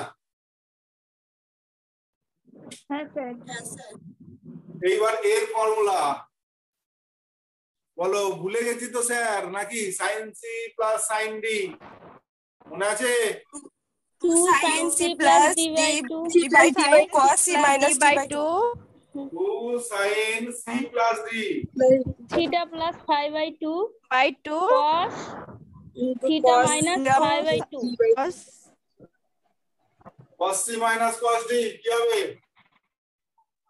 হ্যাঁ স্যার। এইবার এর ফর্মুলা বলো ভুলে গেছি তো স্যার নাকি? Sine c plus sine d মনে আছে? Two Sin sine C c plus plus d D by two D by D by cos C minus D by 2. Two two sine c plus d theta plus five by two by two cos theta minus five by two cos cos c minus cos d. কি হবে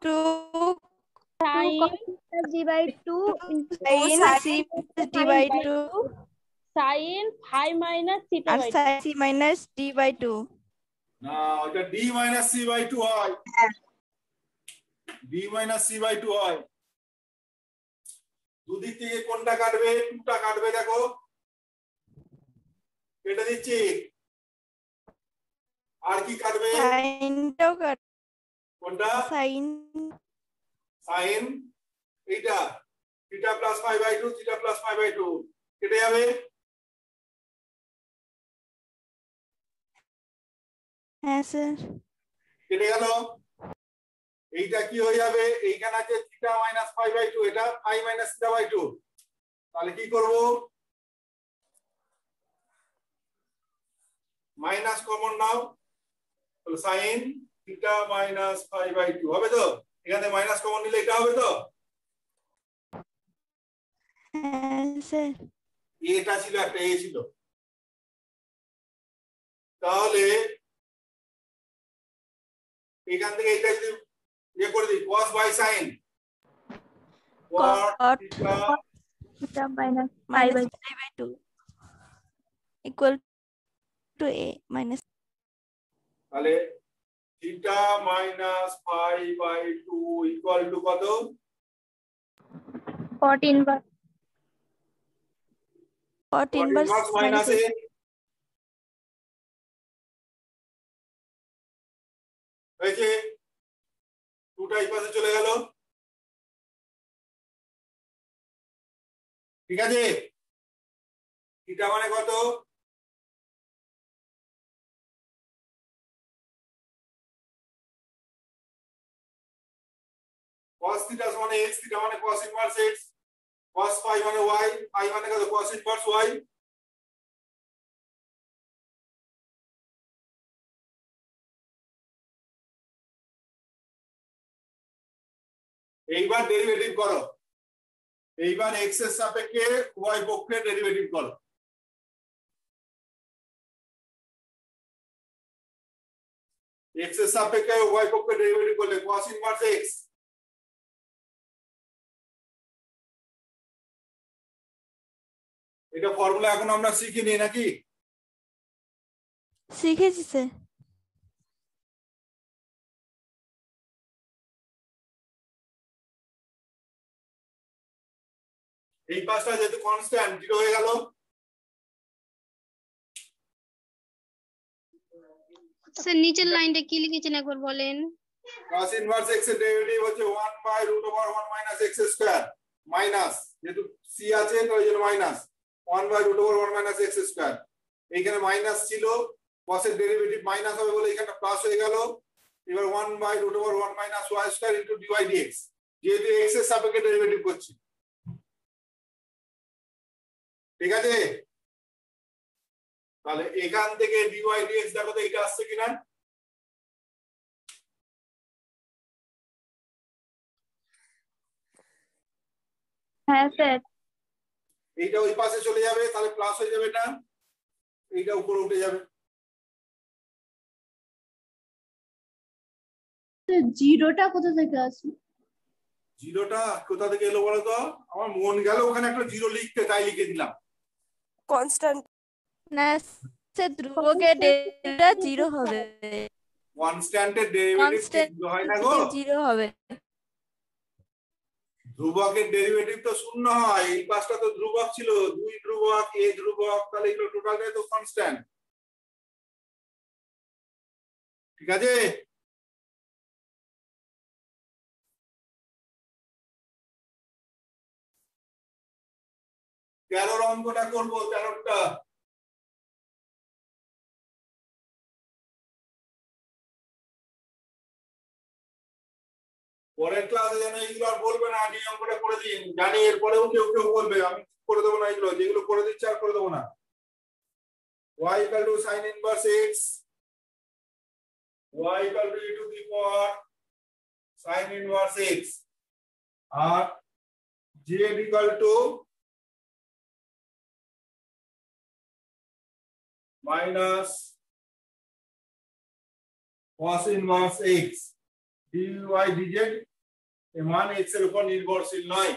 two sine g by two sine c d by two sine five minus theta R by sine c minus d by two না ওটা d minus c by 2 হয় d minus c by 2 হয়। দুদিক থেকে কোনটা কাটবে? টুটা কাটবে দেখো। কেটে দিচ্ছি। আর কি কাটবে? সাইনটাও কাট কোনটা? সাইন সাইন এইটা। Theta plus 5 by 2 theta plus 5 by 2 কেটে যাবে? হ্যাঁ স্যার কেটে গেল। এইটা কি হয়ে যাবে? এইখানে আছে থিটা মাইনাস 5 বাই টু এটা 5 মাইনাস থিটা বাই টু তাহলে কি করব? মাইনাস কমন নাও। সাইন থিটা মাইনাস 5 বাই 2 হবে তো? এখানে মাইনাস কমন নিলে এটা হবে তো? হ্যাঁ এটা ছিল একটা এ ছিল। তাহলে এখান থেকে এটা যদি ইয়ে করে দিই cos বাই sin. Cot Cot. theta theta minus five by minus five by two equal to A minus তাহলে theta minus five by two equal to কত? Cot inverse cot inverse minus A হয়েছে? টুটা এই পাশে চলে গেল। ঠিক আছে? থিটা মানে কত? মানে x থিটা মানে cos inverse x, cos phi মানে y, phi মানে কত? cos ইনভার্স y এইবার ডেরিভেটিভ করো। এইবার এক্সের সাপেক্ষে y পক্ষে ডেরিভেটিভ করো। x এর সাপেক্ষে y পক্ষে ডেরিভেটিভ করলে cos ইনভার্স x এটা ফর্মুলা এখন আমরা শিখিনি নাকি? শিখেছি স্যার এই পাঁচটা যেহেতু কনস্ট্যান্ট জিরো হয়ে গেল। স্যার নিচের লাইনটা কি লিখেছেন একবার বলেন? cos ইনভার্স x এর ডেরিভেটিভ হচ্ছে 1 by root over 1 minus x square minus যেহেতু c আছে তো এই জন্য minus 1 by root over 1 minus x square এইখানে মাইনাস ছিল cos এর ডেরিভেটিভ মাইনাস হবে বলে এখানে প্লাস হয়ে গেল। এবার 1 by root over 1 minus y square into dy dx যেহেতু x এর সাপেক্ষে ডেরিভেটিভ করছি। ঠিক আছে? তাহলে এখান থেকে dy dx দেখো তো এটা আসছে কিনা? হ্যাঁ স্যার। এইটা ওই পাশে চলে যাবে তাহলে প্লাস হয়ে যাবে এটা। এইটা উপরে উঠে যাবে। জিরোটা কোথা থেকে আসবে জিরোটা কোথা থেকে এলো বলো তো? আমার মন গেল ওখানে একটা জিরো লিখতে তাই লিখে দিলাম। Constant না স্যার ধ্রুবকের ডেল্টা জিরো হবে কনস্ট্যান্টের ডেরিভেটিভ কনস্ট্যান্ট হয় না গো? জিরো হবে। ধ্রুবকের ডেরিভেটিভ তো শূন্য হয় এই পাশটা তো ধ্রুবক ছিল দুই ধ্রুবক এ ধ্রুবক তাহলে এগুলো টোটালটাই তো কনস্ট্যান্ট ঠিক আছে? তেরোর অঙ্কটা করব তেরোটা পরের ক্লাসে যেন এগুলো আর বলবে না এই অঙ্কটা করে দিন জানি এরপরেও কেউ কেউ বলবে, আমি করে দেবো না এগুলো যেগুলো করে দিচ্ছে আর করে দেবো না। y equal to sin inverse x, y equal to e to the power sin inverse আর z equal to minus cos inverse x dy dz এর মান x এর উপর নির্ভরশীল নয়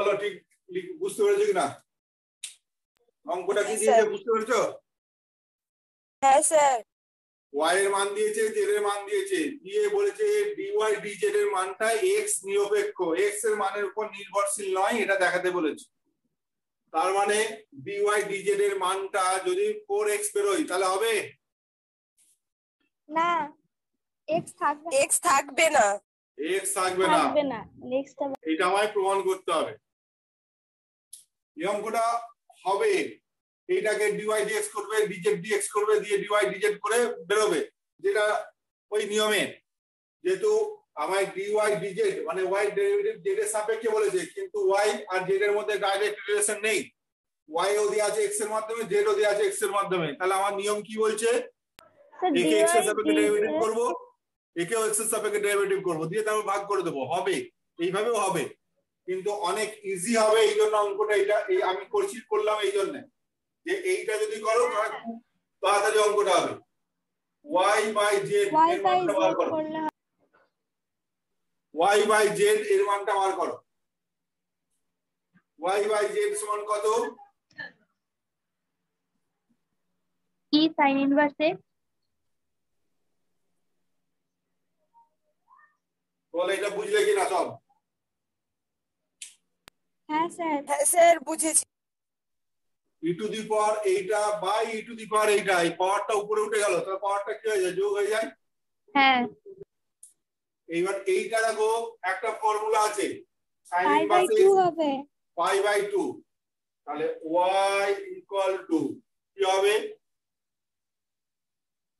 বলো ঠিক বুঝতে পেরেছ কিনা? অঙ্কটা কি দিয়েছে বুঝতে পেরেছ? হ্যাঁ স্যার। Y এর মান দিয়েছে z এর মান দিয়েছে। দিয়ে বলেছে dy dz এর মানটা x নিরপেক্ষ। x এর মানের উপর নির্ভরশীল নয় এটা দেখাতে বলেছে। তার মানে dy dz এর মানটা যদি 4x বেরোয় তাহলে হবে? না এক্স থাকবে এক্স থাকবে না। x থাকবে না। থাকবে না নেক্সট এটা আমায় প্রমাণ করতে হবে। এই অঙ্কটা হবে। এইটাকে ডিওয়াই ডিএক্স করবে ডিজেড ডিএক্স করবে দিয়ে ডিওয়াই ডিজেড করে বেরোবে যেটা ওই নিয়মে। যেহেতু আমায় ডিওয়াই ডিজেড মানে ওয়াই ডেরিভেটিভ জেড এর সাপেক্ষে বলেছে কিন্তু ওয়াই আর জেড এর মধ্যে ডাইরেক্ট রিলেশন নেই। ওয়াই ও দেওয়া আছে এক্সের মাধ্যমে জেড ও দেওয়া আছে এক্সের মাধ্যমে। তাহলে আমার নিয়ম কি বলছে? একে এক্সের সাপেক্ষে ডেরিভেটিভ করব একেও এক্সের সাপেক্ষে ডেরিভেটিভ করব দিয়ে তারপর ভাগ করে দেবো। হবে। এইভাবেও হবে। কিন্তু অনেক ইজি হবে এই জন্য অঙ্কটা এটা এই আমি করছি করলাম এই জন্য। যে এইটা যদি করো তাহলে খুব তাড়াতাড়ি অঙ্কটা হবে। Y বাই z ওয়াই এর মানটা বার করো। y বাই z এর মানটা বার করো। Y বাই z সমান কত? E sin inverse x বলে এটা বুঝলে কিনা সব? হ্যাঁ স্যার। হ্যাঁ স্যার বুঝেছি। ই টু দি পাওয়ার এইটা বাই ই টু দি পাওয়ার এইটা এই পাওয়ারটা উপরে উঠে গেল তাহলে পাওয়ারটা কি হয়ে যায়? যোগ হয়ে যায়? হ্যাঁ। এইবার এইটা দেখো একটা ফর্মুলা আছে। Sin পাই বাই টু হবে। পাই বাই টু তাহলে y ইকুয়াল টু কি হবে?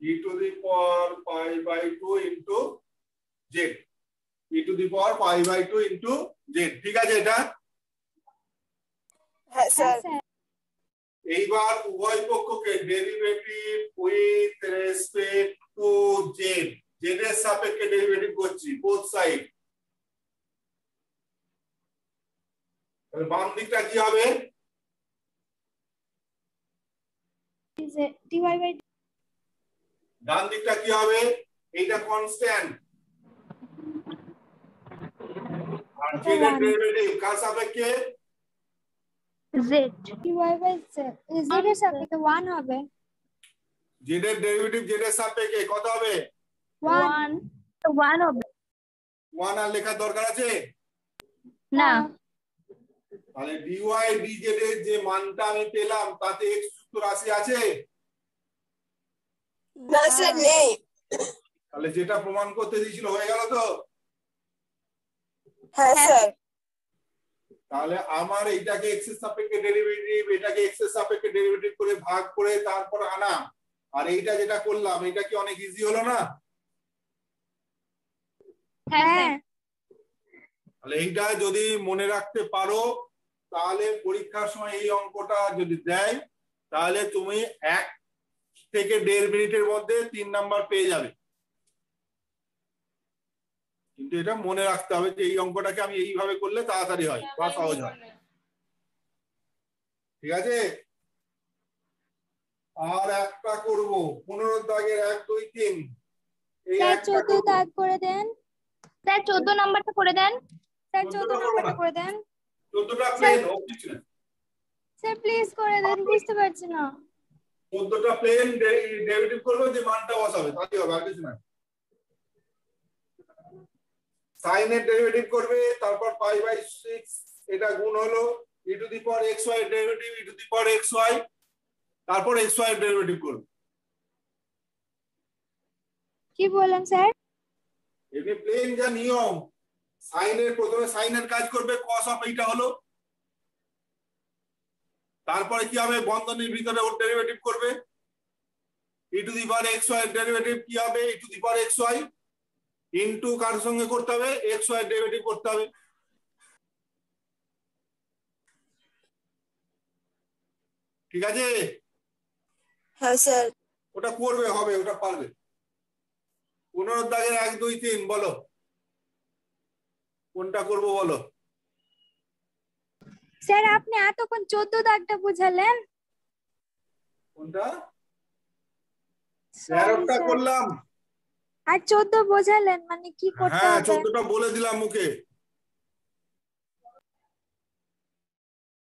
E to the power pi by two into Z e to the power pi by two into Z ঠিক আছে এটা? হ্যাঁ হ্যাঁ স্যার। এইবার উভয় পক্ষকে derivative with respect to Z Z এর সাপেক্ষে ডেরিভেটিভ করছি বোথ সাইড তাহলে বাম দিকটা কি হবে? ডান দিকটা কি হবে? এইটা কনস্ট্যান্ট আর জেড এর ডেরিভেটিভ কার সাপেক্ষে? Z. Dy by z z এর সাপেক্ষে 1 হবে। জেড এর ডেরিভেটিভ জেড এর সাপেক্ষে কত হবে? 1 ওয়ান ওয়ান হবে। ওয়ান আর লেখার দরকার আছে? না। তাহলে ডিওয়াই ডিজেড এর যে মানটা আমি পেলাম তাতে এক্স যুক্ত রাশি আছে? না স্যার নেই। তাহলে যেটা প্রমাণ করতে দিয়েছিল হয়ে গেল তো? হ্যাঁ স্যার তাহলে আমার এইটাকে এক্সের সাপেক্ষে ডেরিভেটিভ এটাকে এক্সের সাপেক্ষে ডেরিভেটিভ করে ভাগ করে তারপর আনা আর এইটা যেটা করলাম এটা কি অনেক ইজি হলো না? হ্যাঁ। তাহলে এইটা যদি মনে রাখতে পারো তাহলে পরীক্ষার সময় এই অঙ্কটা যদি দেয় তাহলে তুমি এক থেকে দেড় মিনিটের মধ্যে তিন নাম্বার পেয়ে যাবে। কিন্তু এটা মনে রাখতে হবে যে এই অঙ্কটাকে আমি এইভাবে করলে তাড়াতাড়ি হয় বা সহজ হয়। ঠিক আছে? আর একটা করব। পনেরো দাগের এক দুই তিন। স্যার চোদ্দ দাগ করে দেন। স্যার চোদ্দ নাম্বারটা করে দেন। স্যার চোদ্দটা চোদ্দ নাম্বারটা করে দেন। চোদ্দটা প্লেন ও কিছু স্যার প্লিজ করে দেন বুঝতে পারছি না। চোদ্দটা প্লেন ডেরিভেটিভ করবে যে মানটা বসাবে তাই হবে আর কিছু না। সাইনের ডেরিভেটিভ করবে তারপর পাই বাই সিক্স এটা গুণ হলো E to the power X Y derivative E to the power X Y তারপর এক্স ওয়াই ডেরিভেটিভ করবে। কি বললেন স্যার? এমনি প্লেন যা নিয়ম সাইনের প্রথমে সাইনের কাজ করবে কস অফ এইটা হলো। তারপরে কি হবে? বন্ধনীর ভিতরে ওর ডেরিভেটিভ করবে। E to the power X Y derivative কি হবে? E to the power X Y into কার সঙ্গে করতে হবে? এক্স ওয়াই ডেরিভেটিভ করতে হবে। ঠিক আছে? হ্যাঁ স্যার। ওটা করবে হবে ওটা পারবে। পনেরো দাগের এক দুই তিন বলো। কোনটা করব বলো। স্যার আপনি এতক্ষণ চোদ্দ দাগটা বুঝালেন। কোনটা? তেরোটা করলাম। আর চোদ্দ বোঝালেন মানে কি করতে হ্যাঁ হবে? চোদ্দটা বলে দিলাম মুখে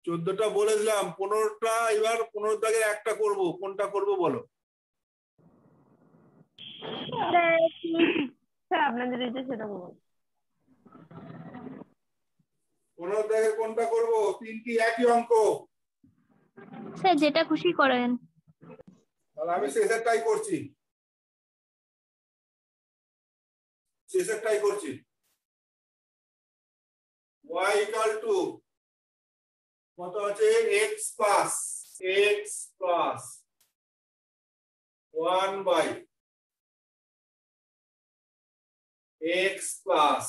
চোদ্দটা বলে দিলাম পনেরোটা এবার পনেরো দাগের একটা করব কোনটা করব বলো? স্যার আপনাদের এটা সেটা বলুন। পনেরো দাগের কোনটা করব? তিনটি একই অঙ্ক। স্যার যেটা খুশি করেন। তাহলে আমি শেষেরটাই করছি। শেষেরটাই করছি। y ইকাল টু কত আছে? x plus x plus one by x plus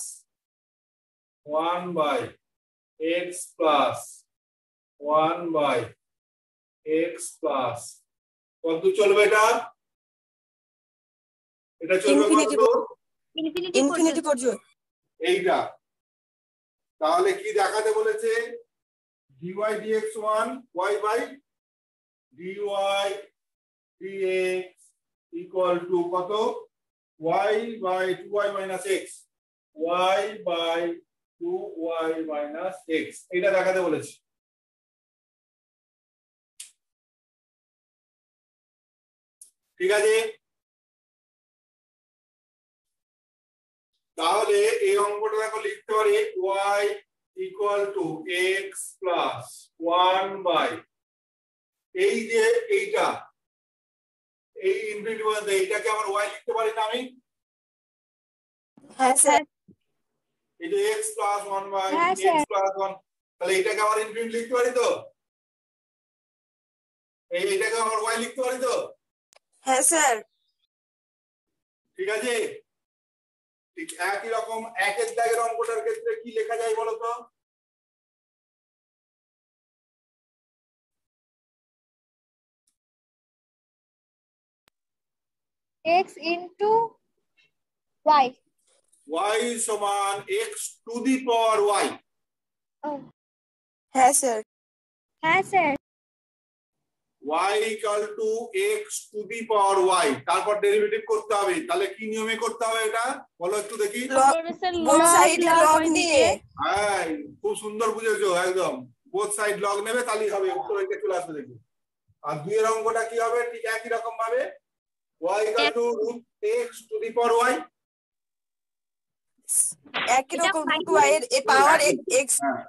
one by x plus one by x plus কত চলবে এটা? এটা চলবে কত? ইনফিনিটি পর্যন্ত এইটা। তাহলে কি দেখাতে বলেছে? dy dx 1 y by dy dx equal to কত? y by 2y minus x y by 2y minus x এটা দেখাতে বলেছে। ঠিক আছে? তাহলে এই অঙ্কটা দেখো লিখতে পারি y equal to X plus one by এই যে এইটা এই ইনফিনিটি পর্যন্ত এইটাকে আমার y লিখতে পারি না আমি? হ্যাঁ স্যার। এই যে X plus one by X. Plus one তাহলে এটাকে আমার ইনফিনিটি লিখতে পারি তো? এই এইটাকে আমার y লিখতে পারি তো? হ্যাঁ স্যার। ঠিক আছে? ঠিক একই রকম একের দাগের অঙ্কটার ক্ষেত্রে কি লেখা যায় বলো তো? এক্স ইন্টু ওয়াই y সমান x to the power y. হ্যাঁ স্যার হ্যাঁ sir y equal to x to the power y. তারপর ডেরিভেটিভ করতে হবে। তাহলে কি নিয়মে করতে হবে এটা? বলো একটু দেখি। বোথ সাইড লগ নিয়ে। হ্যাঁ খুব সুন্দর বুঝেছ একদম। বোথ সাইড লগ নেবে তাহলেই হবে। উত্তর হইতে চলে আসবে দেখি আর দুইয়ের অঙ্কটা কি হবে? ঠিক একই রকম ভাবে। y to root x to the power y একই রকম রুট ওয়াই এর পাওয়ার এক্স হ্যাঁ।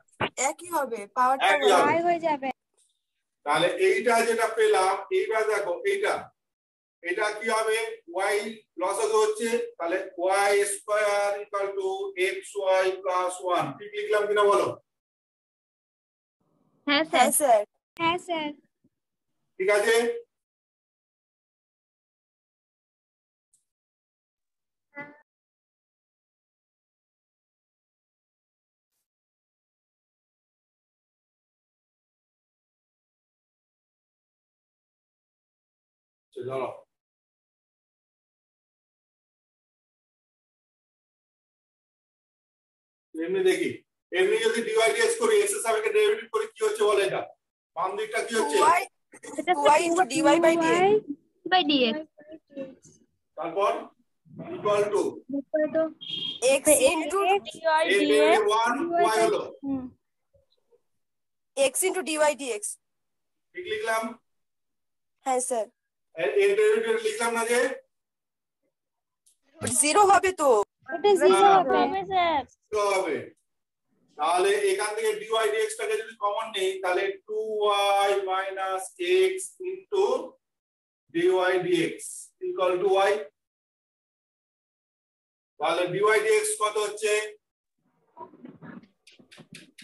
একই হবে পাওয়ারটা ওয়াই হয়ে যাবে। তাহলে এইটা যেটা পেলাম এইবার দেখো এইটা। এটা কি হবে? y লসক হচ্ছে। তাহলে y square equal to xy plus 1 ঠিক লিখলাম কিনা বলো? হ্যাঁ হ্যাঁ স্যার স্যার। হ্যাঁ স্যার। ঠিক আছে? ধরো এমনি দেখি। এমনি যদি ডিভাইডিএস করি এক্সের সাপেক্ষে ডেরিভেটিভ করি কি হচ্ছে বলে এটা বাম দিকটা কি হচ্ছে? 2y এটা 2y into dy by dx by dx তারপর ইকুয়াল টু তো x into DY এর dx ওয়ান ওয়াই হলো। হুম। X into dy dx ঠিক লিখলাম? হ্যাঁ স্যার। এর এর লিখলাম না যে? জিরো হবে তো। এটা জিরো। হবে। হবে স্যার। তো হবে। তাহলে এখান থেকে ডিওয়াই যদি কমন নেই তাহলে 2y minus x into dy dx equal to y তাহলে ডিওয়াই ডিএক্স কত হচ্ছে?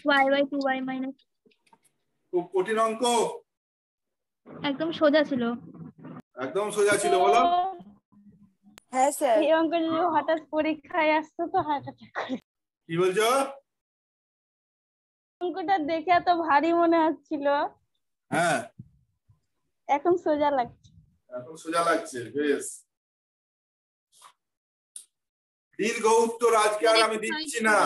Y by two Y minus খুব কঠিন অঙ্ক। একদম সোজা ছিল। একদম সোজা ছিল বলো। হ্যাঁ স্যার। এই অঙ্ক যদি হঠাৎ পরীক্ষায় আসতো তো হার্ট অ্যাটাক কি বলছো? অঙ্কটা দেখে এত ভারী মনে হচ্ছিল। হ্যাঁ। এখন সোজা লাগছে। এখন সোজা লাগছে বেশ। দীর্ঘ উত্তর আজকে আর আমি দিচ্ছি না।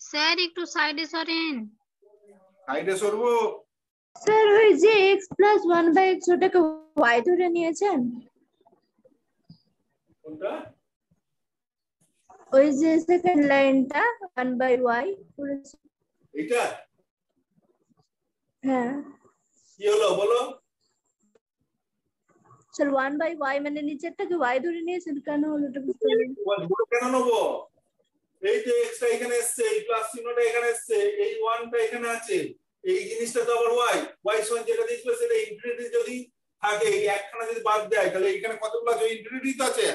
স্যার একটু সাইডে সরেন। সাইডে সরবো। স্যার ওই যে X plus one by X ওটাকে ওয়াই ধরে নিয়েছেন? কোনটা? ওই যে সেকেন্ড লাইনটা ওয়ান বাই ওয়াই এইটা? হ্যাঁ। কি হলো বলো? স্যার ওয়ান বাই ওয়াই মানে নিচেরটাকে ওয়াই ধরে নিয়েছেন? কেন হলো ওটা বুঝতে পারলাম কেন নেব? এই যে এক্সটা এখানে এসছে এই প্লাস চিহ্নটা এখানে এসছে এই ওয়ানটা এখানে আছে এই জিনিসটা তো আবার ওয়াই ওয়াই সমান যেটা দিয়েছিল সেটা ইনফিনিটি যদি থাকে এই একখানা যদি বাদ দেয় তাহলে এখানে কতগুলো আছে? ইনফিনিটি তো আছে।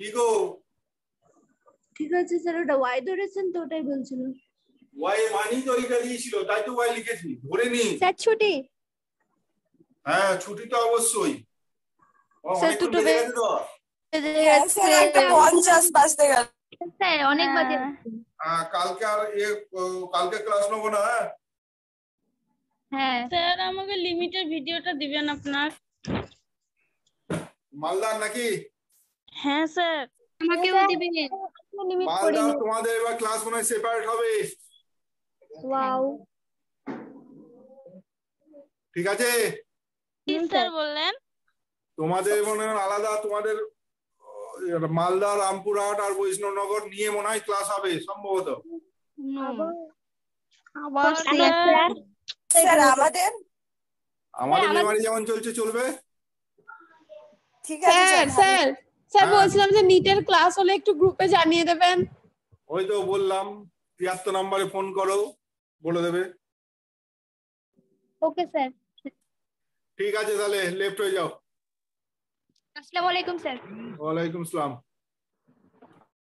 কি গো? ঠিক আছে স্যার ওটা ওয়াই ধরেছেন তো ওটাই বলছিলাম। ওয়াই মানি তো এইটা দিয়েছিল তাই তো ওয়াই লিখেছি ধরে নি স্যার ছুটি? হ্যাঁ ছুটি তো অবশ্যই। স্যার, দুটো বেজে গেছে তো হ্যাঁ স্যার একটা পঞ্চাশ বাজতে গেল। স্যার অনেক বাজে। হ্যাঁ। কালকে আর কালকে ক্লাস নেব না হ্যাঁ? হ্যাঁ। স্যার আমাকে লিমিটেড ভিডিওটা দিবেন আপনার। মালদার নাকি? হ্যাঁ স্যার। আমাকেও দিবেন লিমিট তোমাদের এবার ক্লাস মনে হয় সেপারেট হবে। ওয়াও। ঠিক আছে? কি স্যার বললেন? তোমাদের মনে হয় আলাদা তোমাদের মালদা রামপুরহাট আর বৈষ্ণবনগর নিয়ে মনে হয় ক্লাস হবে সম্ভবত? স্যার আমাদের আমাদের? মেমারি যেমন চলছে চলবে? ঠিক আছে স্যার স্যার স্যার স্যার হ্যাঁ। বলছিলাম যে নিটের ক্লাস হলে একটু গ্রুপে জানিয়ে দেবেন। ওই তো বললাম তিয়াত্তর নম্বরে ফোন করো বলে দেবে। Okay sir. ঠিক আছে তাহলে লেফট হয়ে যাও। अस्सलाम वालेकुम सर वालेकुम सलाम